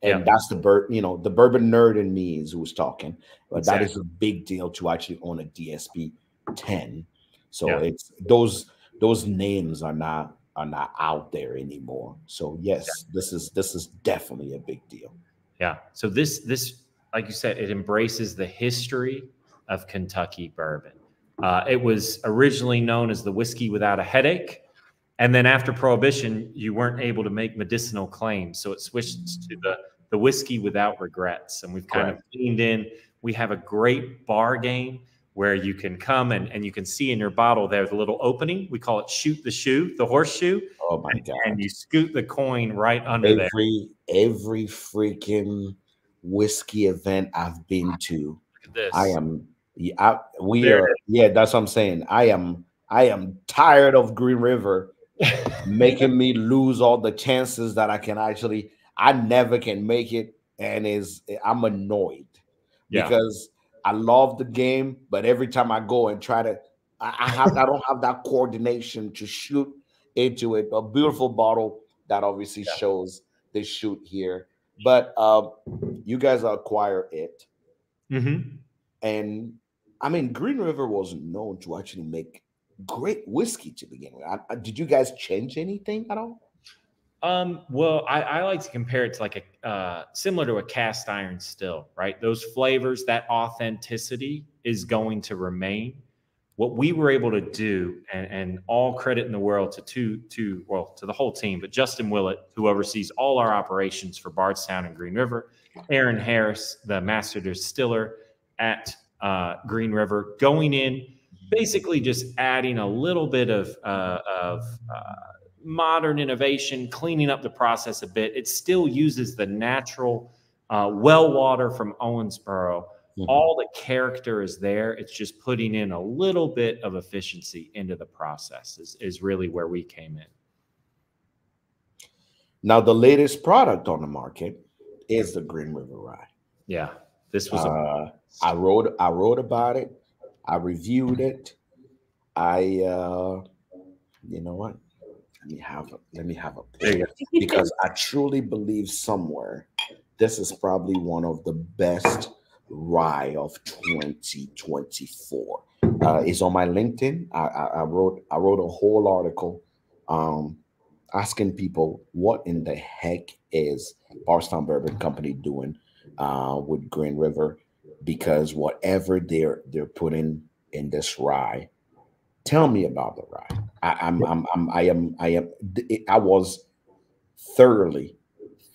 And Yeah. that's the bur you know, the bourbon nerd in me is who's talking, but that is a big deal to actually own a DSP 10. So Yeah. it's those those names are not are not out there anymore. So yes, this is this is definitely a big deal. Yeah. So this this like you said, it embraces the history of Kentucky bourbon. Uh, it was originally known as the whiskey without a headache, and then after Prohibition, you weren't able to make medicinal claims, so it switched to the the whiskey without regrets. And we've kind of leaned in. We have a great bar game where you can come and, and you can see in your bottle there the little opening. We call it shoot the shoe, the horseshoe, Oh my god. and you scoot the coin right under there. Every every freaking whiskey event I've been to, Look at this. I am yeah, I, we There are yeah, that's what I'm saying. I am I am tired of Green River making me lose all the chances that I can actually I never can make it and is I'm annoyed Yeah. because I love the game, but every time I go and try to I, I have I don't have that coordination to shoot into it. A beautiful bottle that obviously Yeah. shows they shoot here. But uh, you guys acquire it. Mhm. And I mean, Green River was known to actually make great whiskey to begin with. I, I- did you guys change anything at all? Um, well, I, I like to compare it to like a uh, similar to a cast iron still, right? Those flavors, that authenticity is going to remain. What we were able to do, and, and all credit in the world to two, to well, to the whole team, but Justin Willett, who oversees all our operations for Bardstown and Green River, Aaron Harris, the master distiller at uh, Green River, going in, basically just adding a little bit of uh, of uh, modern innovation, cleaning up the process a bit. It still uses the natural uh, well water from Owensboro. Mhm. All the character is there. It's just putting in a little bit of efficiency into the process is, is really where we came in. Now, the latest product on the market is the Green River Rye. Yeah, this was a Uh, I wrote I wrote about it. I reviewed it. I uh, you know what? Let me have a, let me have a pick because I truly believe somewhere this is probably one of the best rye of 2024. Uh, it's on my LinkedIn. I, I, I wrote I wrote a whole article um, asking people what in the heck is Bardstown Bourbon Company doing uh, with Green River because whatever they're they're putting in this rye, tell me about the rye. I, I'm, I'm I'm I am I am I was thoroughly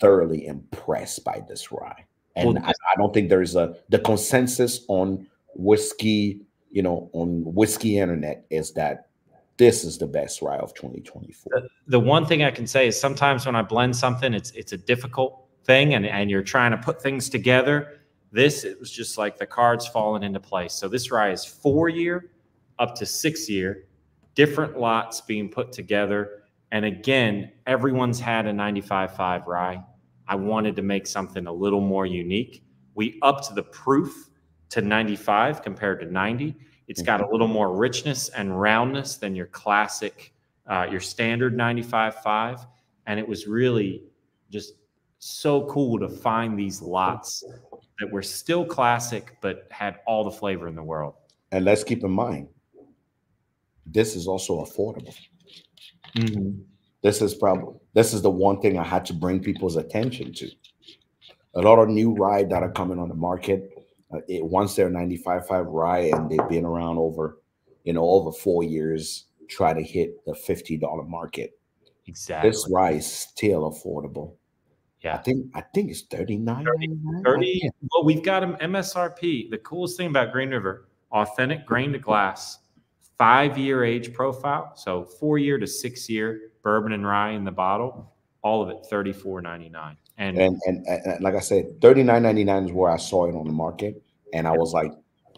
thoroughly impressed by this rye. And Well, I, I don't think there's a the consensus on whiskey, you know, on whiskey internet is that this is the best rye of 2024. the one thing I can say is sometimes when I blend something, it's it's a difficult thing, and and you're trying to put things together. This it was just like the cards falling into place. So this rye is four year up to six year, different lots being put together, and again, everyone's had a 95.5 rye. I wanted to make something a little more unique. We upped the proof to 95 compared to 90. It's got a little more richness and roundness than your classic, uh, your standard 95.5. And it was really just so cool to find these lots that were still classic, but had all the flavor in the world. And let's keep in mind, this is also affordable. This is probably this is the one thing I had to bring people's attention to. A lot of new rye that are coming on the market. Uh, it, once they're 95.5 rye and they've been around over, you know, over four years, try to hit the $50 market. Exactly. This rye is still affordable. I think I think it's 39. 30. Well, we've got them MSRP. The coolest thing about Green River, authentic grain to glass, five year age profile. So four year to six year bourbon and rye in the bottle, all of it $34.99. And, And, and and like I said, 39.99 is where I saw it on the market, and I was like,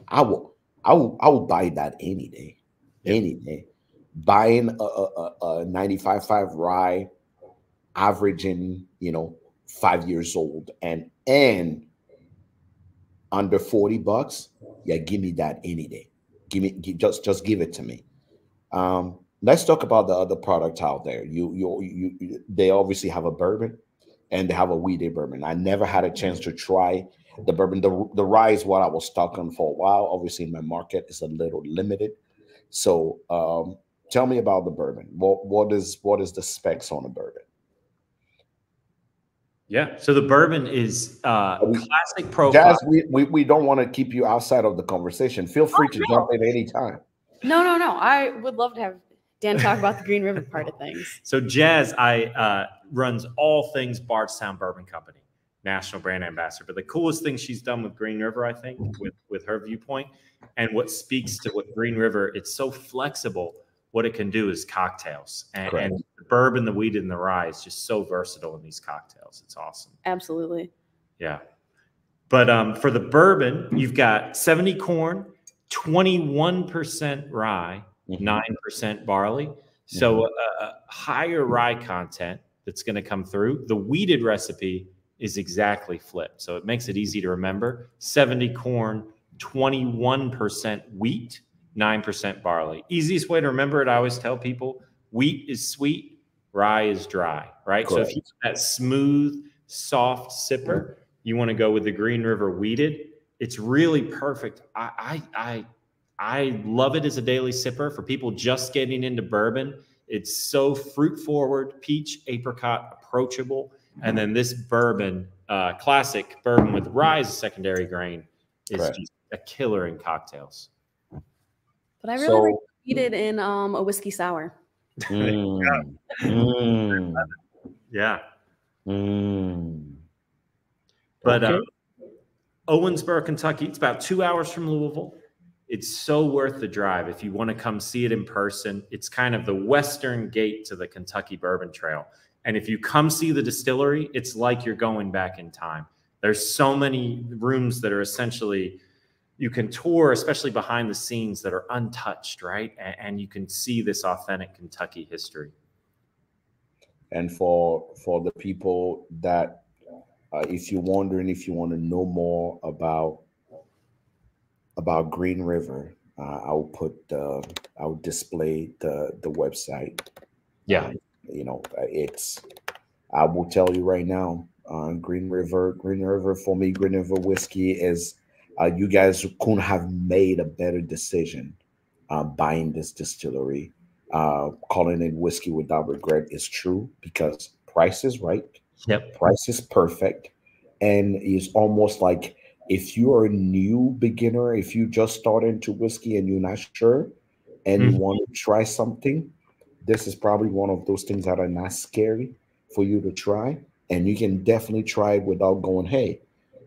I will, I will, I will buy that any day, Yeah. any day. Buying a, a, a, a 95.5 rye, averaging, you know, five years old, and and under 40 bucks, yeah, give me that any day. Give me, just just give it to me. Um, let's talk about the other product out there. You, you, you, you they obviously have a bourbon and they have a wheated bourbon. I never had a chance to try the bourbon. The, the rye is what I was stuck on for a while. Obviously, my market is a little limited. So um, tell me about the bourbon. What what is what is the specs on the bourbon? Yeah. So the bourbon is uh, we- classic profile. Jazz, we, we, we don't want to keep you outside of the conversation. Feel free to no. jump in anytime. No, no, no. I would love to have Dan talk about the Green River part of things. So Jazz, I uh, runs all things Bardstown Bourbon Company, national brand ambassador. But the coolest thing she's done with Green River, I think, with with her viewpoint, and what speaks to what Green River, it's so flexible. What it can do is cocktails, and, and the bourbon, the wheat, and the rye is just so versatile in these cocktails. It's awesome. Absolutely. Yeah. But um, for the bourbon, you've got 70 corn, 21% rye, Mhm. 9% barley. So a, a higher rye content that's going to come through. The wheated recipe is exactly flipped. So it makes it easy to remember 70 corn, 21% wheat, 9% barley. Easiest way to remember it, I always tell people wheat is sweet, rye is dry, right? So if you that smooth, soft sipper, you want to go with the Green River Wheated. It's really perfect. I I I, I love it as a daily sipper for people just getting into bourbon. It's so fruit forward, peach, apricot, approachable, and then this bourbon, uh, classic bourbon with rye as a secondary grain, is Correct. just a killer in cocktails. But I really So- like to eat it in um, a whiskey sour. Mm, mm, Yeah. mm. But Okay. uh, Owensboro, Kentucky, it's about two hours from Louisville. It's so worth the drive if you want to come see it in person. It's kind of the western gate to the Kentucky Bourbon Trail. And if you come see the distillery, it's like you're going back in time. There's so many rooms that are essentially you can tour, especially behind the scenes that are untouched, right? And, and you can see this authentic Kentucky history. and for for the people that uh, if you're wondering if you want to know more about about green river uh, i'll put uh, i'll display the the website Yeah. you know uh, it's i will tell you right now uh, green river green river for me green river whiskey is uh, you guys couldn't have made a better decision uh, buying this distillery uh, calling it whiskey without regret is true because price is right Yep. price is perfect and it's almost like if you are a new beginner if you just start into whiskey and you're not sure and you Mhm. want to try something this is probably one of those things that are not scary for you to try and you can definitely try it without going, hey,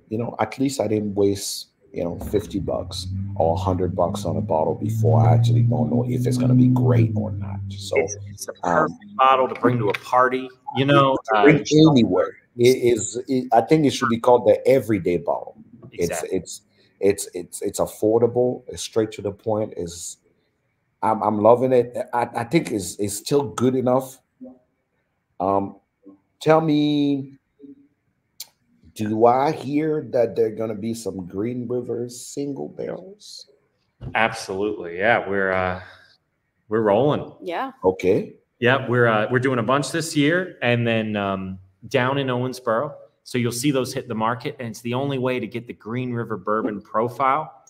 you know, at least I didn't waste you know 50 bucks or 100 bucks on a bottle before I actually don't know if it's going to be great or not. So it's, it's a perfect um, bottle to bring to a party, you know, uh, anywhere. It is. It, I think it should be called the everyday bottle. Exactly. It's it's it's it's it's affordable. It's straight to the point. Is I'm I'm loving it. I, I think is is still good enough. Um, tell me do I hear that there are going to be some Green River single barrels? Absolutely. Yeah, we're uh we're rolling. Yeah. Okay. Yeah, we're uh we're doing a bunch this year and then um down in Owensboro. So you'll see those hit the market and it's the only way to get the Green River bourbon profile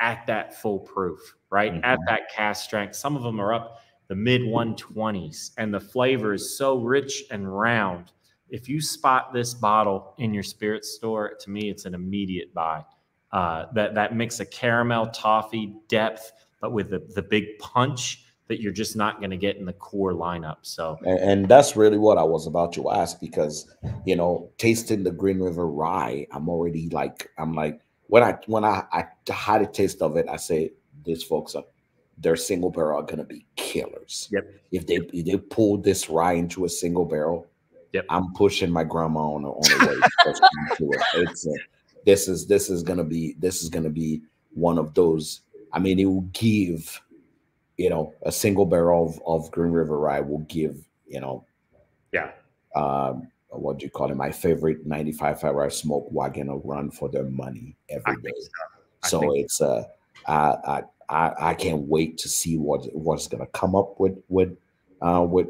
at that full proof, right? Mm-hmm. At that cask strength. Some of them are up the mid 120s and the flavor is so rich and round if you spot this bottle in your spirit store, to me, it's an immediate buy. Uh, that that mix of caramel, toffee, depth, but with the, the big punch that you're just not going to get in the core lineup. So, and, and, that's really what I was about to ask because you know, tasting the Green River Rye, I'm already like, I'm like, when I when I, I had a taste of it, I say, these folks are their single barrel are going to be killers. Yep. If they if they pull this rye into a single barrel, Yep. I'm pushing my grandma on the on the way. it's a, this is this is gonna be this is gonna be one of those. I mean, it will give, you know, a single barrel of, of Green River Rye will give, you know, yeah. Um, what do you call it? My favorite 95 hour smoke wagon a run for their money every day. So, so it's uh I, I I can't wait to see what what's gonna come up with with uh with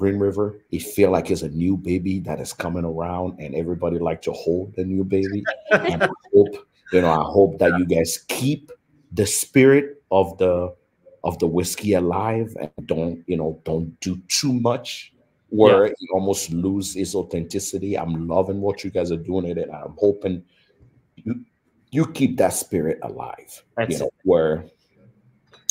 Green River, it feel like it's a new baby that is coming around, and everybody like to hold the new baby. and I hope, you know, I hope that you guys keep the spirit of the of the whiskey alive and don't, you know, don't do too much where yeah. it almost lose its authenticity. I'm loving what you guys are doing it, and I'm hoping you you keep that spirit alive. That's you know, where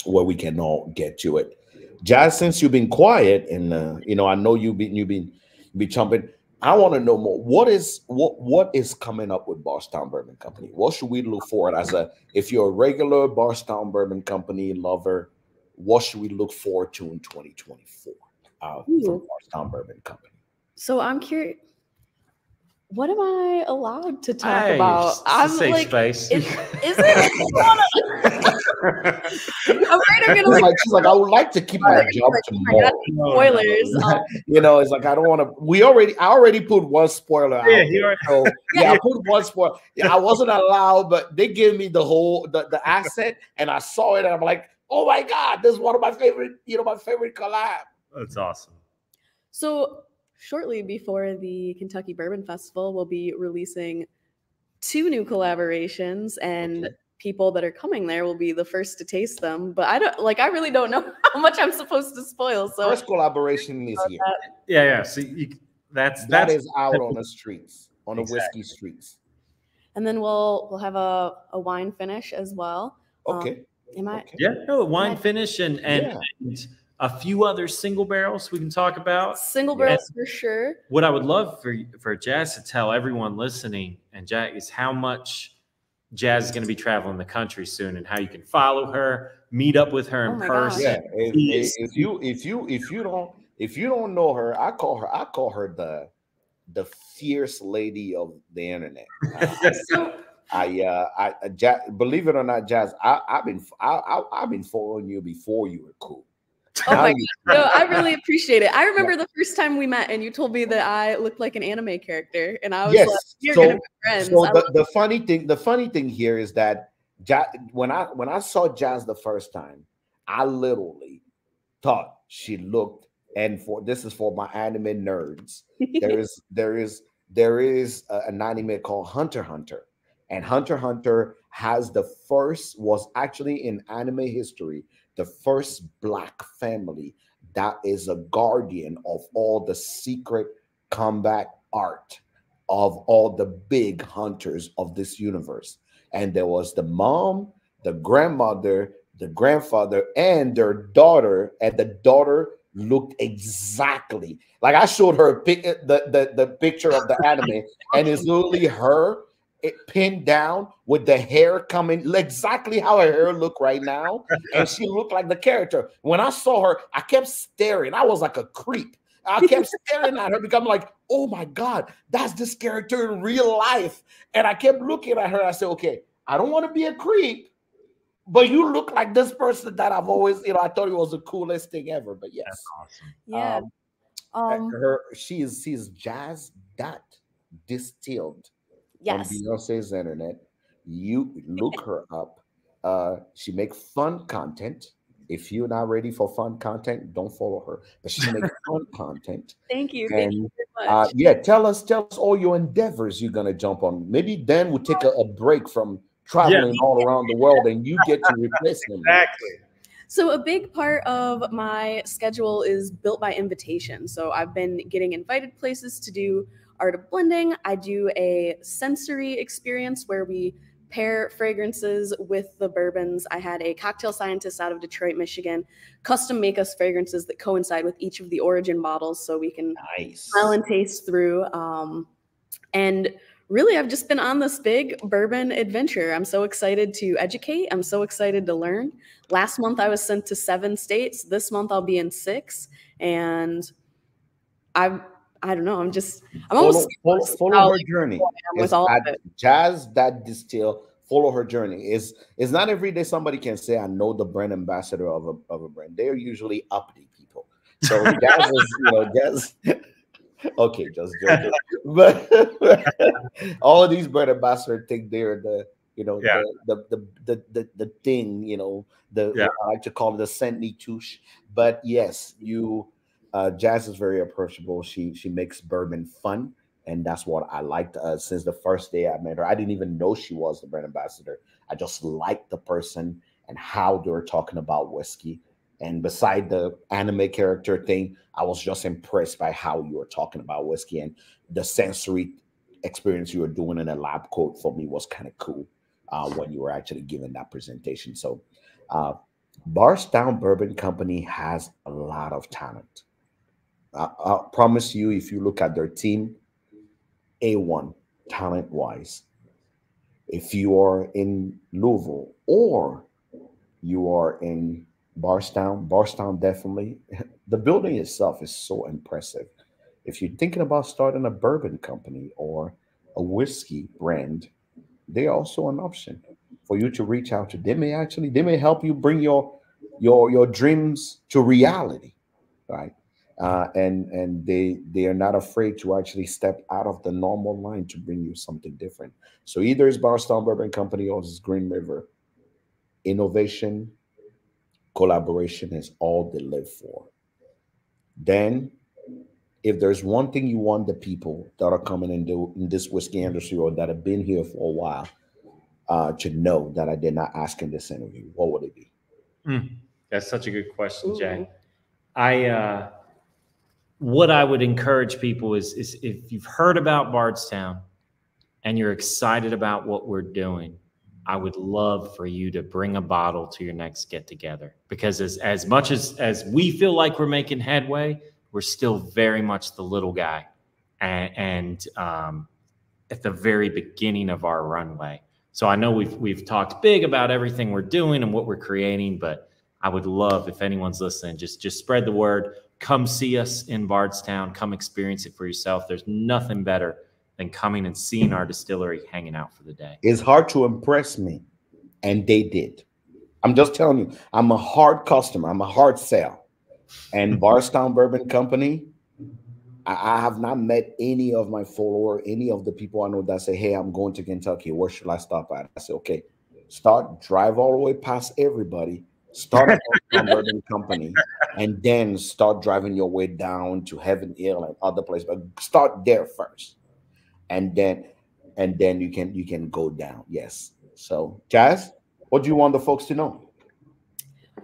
where we can all get to it. Jazz, since you've been quiet, and uh, you know, I know you've been you've been be jumping. I want to know more. What is what what is coming up with Bardstown Bourbon Company? What should we look for as a if you're a regular Bardstown Bourbon Company lover? What should we look forward to in 2024 uh, from Bardstown Bourbon Company? So I'm curious what am I allowed to talk hey, about? I'm safe like, space. Is, is it? I'm afraid I'm gonna like, she's like, I would like to keep my job like, tomorrow. Spoilers. Um, you know, it's like I don't want to. We already, I already put one spoiler. Yeah, out already, so, yeah, I put one spoiler. Yeah, I wasn't allowed, but they gave me the whole the, the asset, and I saw it, and I'm like, oh my god, this is one of my favorite. You know, my favorite collab. That's awesome. So shortly before the Kentucky Bourbon Festival, we'll be releasing two new collaborations and okay. People that are coming there will be the first to taste them. But I don't like I really don't know how much I'm supposed to spoil. So first collaboration is here. Yeah, yeah. So you, that's that that's, is out on the streets, on the exactly. whiskey streets. And then we'll we'll have a, a wine finish as well. Okay. Um, am I? Okay. Yeah, no, wine finish and and, yeah. and a few other single barrels we can talk about. Single barrels and for sure. What I would love for for Jazz to tell everyone listening and Jack is how much Jazz is going to be traveling the country soon and how you can follow her, meet up with her in oh person. Yeah, if, if, you if you if you don't if you don't know her, I call her I call her the the fierce lady of the internet. Uh, I uh I Jazz, believe it or not, Jazz, I, I've been I, I I've been following you before you were cool. Oh my god! No, I really appreciate it. I remember the first time we met, and you told me that I looked like an anime character, and I was yes. like, "You're so, gonna be friends." So the, the funny thing, the funny thing here is that when I when I saw Jazz the first time, I literally thought she looked. And for this is for my anime nerds. there is there is there is a, an anime called Hunter Hunter, and Hunter Hunter has the first was actually in anime history the first black family that is a guardian of all the secret combat art of all the big hunters of this universe. And there was the mom, the grandmother, the grandfather, and their daughter. And the daughter looked exactly like I showed her the, the the picture of the anime, and it's literally her it pinned down with the hair coming exactly how her hair look right now, and she looked like the character. When I saw her, I kept staring. I was like a creep. I kept staring at her because I'm like, oh my god, that's this character in real life. And I kept looking at her. I said, okay, I don't want to be a creep, but you look like this person that I've always, you know, I thought it was the coolest thing ever. But yes, awesome. Yeah. Um, Um, her she is she's jazz that distilled yes. on Beyonce's internet. You look her up. Uh, she make fun content. If you're not ready for fun content, don't follow her. But she make fun content. Thank you. Thank you And very uh, much. yeah, tell us, tell us all your endeavors you're gonna jump on. Maybe Dan will take a, a break from traveling all around the world, and you get to replace him. Exactly. So, a big part of my schedule is built by invitation. So, I've been getting invited places to do art of blending. I do a sensory experience where we pair fragrances with the bourbons. I had a cocktail scientist out of Detroit, Michigan, custom make us fragrances that coincide with each of the origin bottles so we can Nice. smell and taste through. Um, and really, I've just been on this big bourbon adventure. I'm so excited to educate. I'm so excited to learn. Last month, I was sent to seven states. This month, I'll be in six. And I'm, I don't know. I'm just, I'm Follow, almost follow, speechless follow her journey. with It's all of it. Jazz that distill. Follow her journey. Is it's not every day somebody can say I know the brand ambassador of a of a brand. They are usually uppity people. So Jazz is you know Jazz. okay, just joking. But all of these brand ambassadors think they're the you know Yeah. the, the, the the the thing you know the Yeah. I like to call it the Saint touche. But yes, you uh, Jazz is very approachable. She she makes bourbon fun, and that's what I liked uh, since the first day I met her. I didn't even know she was the brand ambassador. I just liked the person and how they were talking about whiskey. And beside the anime character thing, I was just impressed by how you were talking about whiskey and the sensory experience you were doing in a lab coat for me was kind of cool uh, when you were actually giving that presentation. So, uh, Bardstown Bourbon Company has a lot of talent. I, I promise you, if you look at their team, A1 talent wise. If you are in Louisville or you are in Bardstown, Bardstown definitely. The building itself is so impressive. If you're thinking about starting a bourbon company or a whiskey brand, they're also an option for you to reach out to. They may actually they may help you bring your your your dreams to reality, right? Uh, and and they they are not afraid to actually step out of the normal line to bring you something different. So either it's Bardstown Bourbon Company or it's Green River. Innovation, collaboration is all they live for. Dan, if there's one thing you want the people that are coming into in this whiskey industry or that have been here for a while uh, to know that I did not ask in this interview, what would it be? That's such a good question, Ooh. Jay. I uh, what I would encourage people is is if you've heard about Bardstown and you're excited about what we're doing, I would love for you to bring a bottle to your next get together because as as much as as we feel like we're making headway, we're still very much the little guy, and, and um, at the very beginning of our runway. So I know we've we've talked big about everything we're doing and what we're creating, but I would love if anyone's listening, just just spread the word. Come see us in Bardstown. Come experience it for yourself. There's nothing better than coming and seeing our distillery hanging out for the day. It's hard to impress me, and they did. I'm just telling you, I'm a hard customer. I'm a hard sell. And Bardstown Bourbon Company, I, I have not met any of my follower, any of the people I know that say, "Hey, I'm going to Kentucky. Where should I stop at?" I say, "Okay, start drive all the way past everybody. Start Bourbon Company, and then start driving your way down to Heaven Hill and other places. But start there first, and then and then you can you can go down. Yes. So, Jazz, what do you want the folks to know?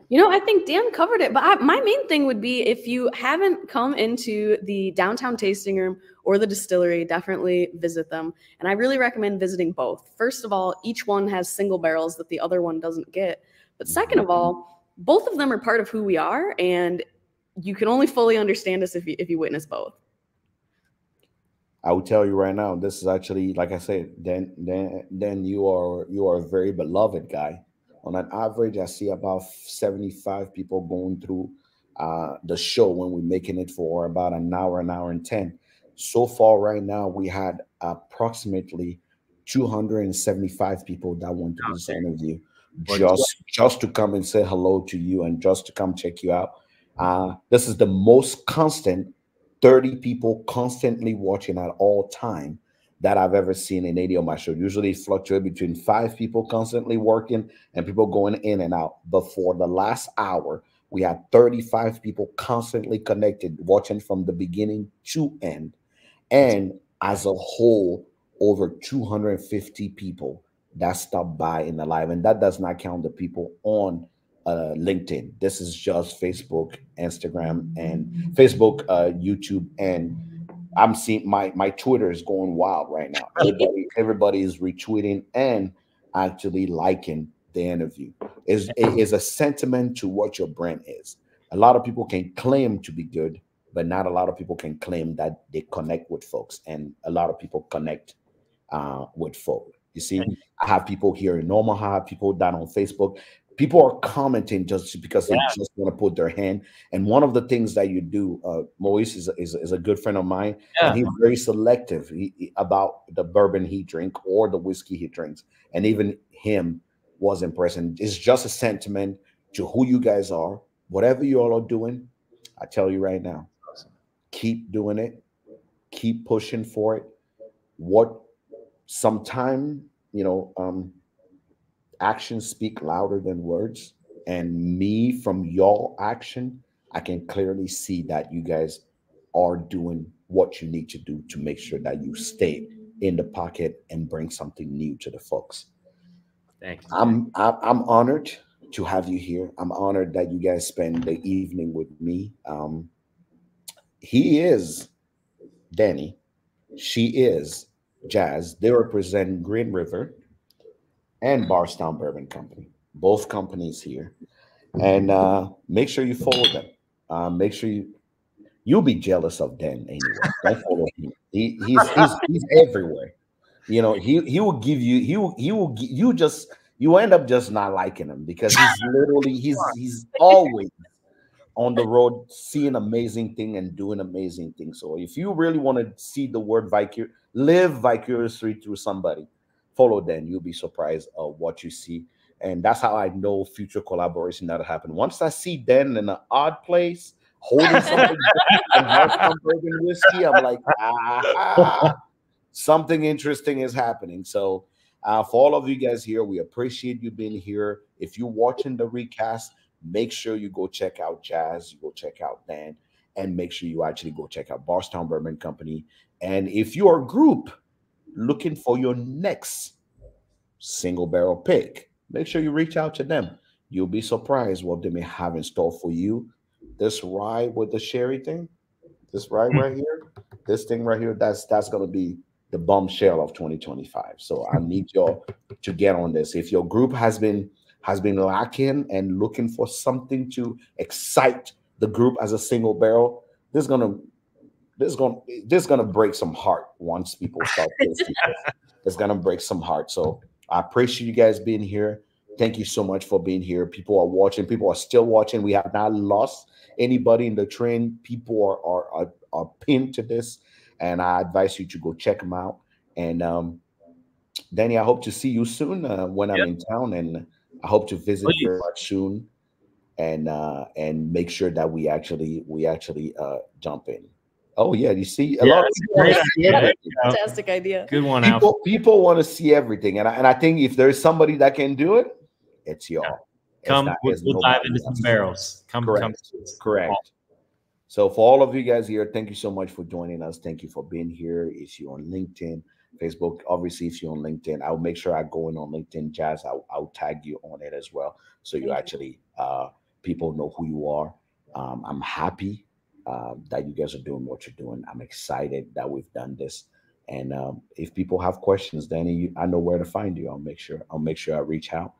You know, I think Dan covered it, but I, my main thing would be if you haven't come into the downtown tasting room or the distillery, definitely visit them. And I really recommend visiting both. First of all, each one has single barrels that the other one doesn't get. But second of all, both of them are part of who we are. And you can only fully understand us if you if you witness both. I will tell you right now, this is actually, like I said, then then then you are you are a very beloved guy. On an average, I see about 75 people going through uh, the show when we're making it for about an hour, an hour and 10. So far, right now, we had approximately 275 people that want to do this interview just just to come and say hello to you and just to come check you out. Uh, this is the most constant 30 people constantly watching at all time that I've ever seen in any of my shows. Usually fluctuate between five people constantly working and people going in and out. But for the last hour, we had 35 people constantly connected, watching from the beginning to end. And as a whole, over 250 people that stopped by in the live. And that does not count the people on uh, LinkedIn. This is just Facebook, Instagram, and Facebook, uh, YouTube, and I'm seeing my my Twitter is going wild right now. Everybody, everybody is retweeting and actually liking the interview. Is is a sentiment to what your brand is. A lot of people can claim to be good, but not a lot of people can claim that they connect with folks, and a lot of people connect uh, with folks. You see, I have people here in Omaha, people down on Facebook people are commenting just because they just want to put their hand. And one of the things that you do, uh, Maurice is, is, is a good friend of mine, yeah. and he's very selective he, about the bourbon he drink or the whiskey he drinks. And even him was impressed. And it's just a sentiment to who you guys are. Whatever you all are doing, I tell you right now, keep doing it, keep pushing for it. What sometime, you know, um, actions speak louder than words. And me, from y'all action, I can clearly see that you guys are doing what you need to do to make sure that you stay in the pocket and bring something new to the folks. Thank you. I'm I'm honored to have you here. I'm honored that you guys spend the evening with me. Um, he is Danny. She is Jazz. They represent Green River and Bardstown Bourbon Company, both companies here. And uh, make sure you follow them. Uh, make sure you you'll be jealous of Dan anyway. Don't follow him. He, he's, he's he's everywhere. You know, he he will give you he will he will you just you end up just not liking him because he's literally he's he's always on the road seeing amazing thing and doing amazing things. So if you really want to see the word vicarious, live vicariously through somebody, follow Dan you'll be surprised of what you see. And that's how i know future collaboration that'll happen. Once i see dan in an odd place holding something and Bourbon whiskey i'm like ah, something interesting is happening. So uh, for all of you guys here we appreciate you being here. If you're watching the recast make sure you go check out jazz you go check out dan and make sure you actually go check out Bardstown Bourbon Company. And if you're a group looking for your next single barrel pick, make sure you reach out to them. You'll be surprised what they may have in store for you. This rye with the sherry thing, this rye hmm. right here, this thing right here, that's that's gonna be the bombshell of 2025. So I need y'all to get on this. If your group has been has been lacking and looking for something to excite the group as a single barrel, this is gonna this is gonna this is gonna break some heart once people start it's gonna break some heart. So I appreciate you guys being here. Thank you so much for being here. People are watching. People are still watching. We have not lost anybody in the train. People are are are, are pinned to this, and I advise you to go check them out. And um, Danny, I hope to see you soon uh, when I'm in town, and I hope to visit Please. very much soon, and uh, and make sure that we actually we actually uh, jump in. Oh yeah, you see a yeah, lot of great idea. fantastic idea. Good one. People, people want to see everything, and I, and I think if there's somebody that can do it, it's y'all. Yeah. Come, not, we'll, we'll dive into some barrels. Come, correct. Come correct. So for all of you guys here, thank you so much for joining us. Thank you for being here. If you're on LinkedIn, Facebook, obviously, if you're on LinkedIn, I'll make sure I go in on LinkedIn, Jazz. I'll, I'll tag you on it as well, so you actually uh, people know who you are. Um, I'm happy uh, that you guys are doing what you're doing. I'm excited that we've done this. And um, if people have questions, Danny, I know where to find you. I'll make sure I'll make sure I reach out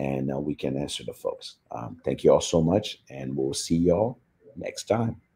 and uh, we can answer the folks. Um, thank you all so much, and we'll see y'all next time.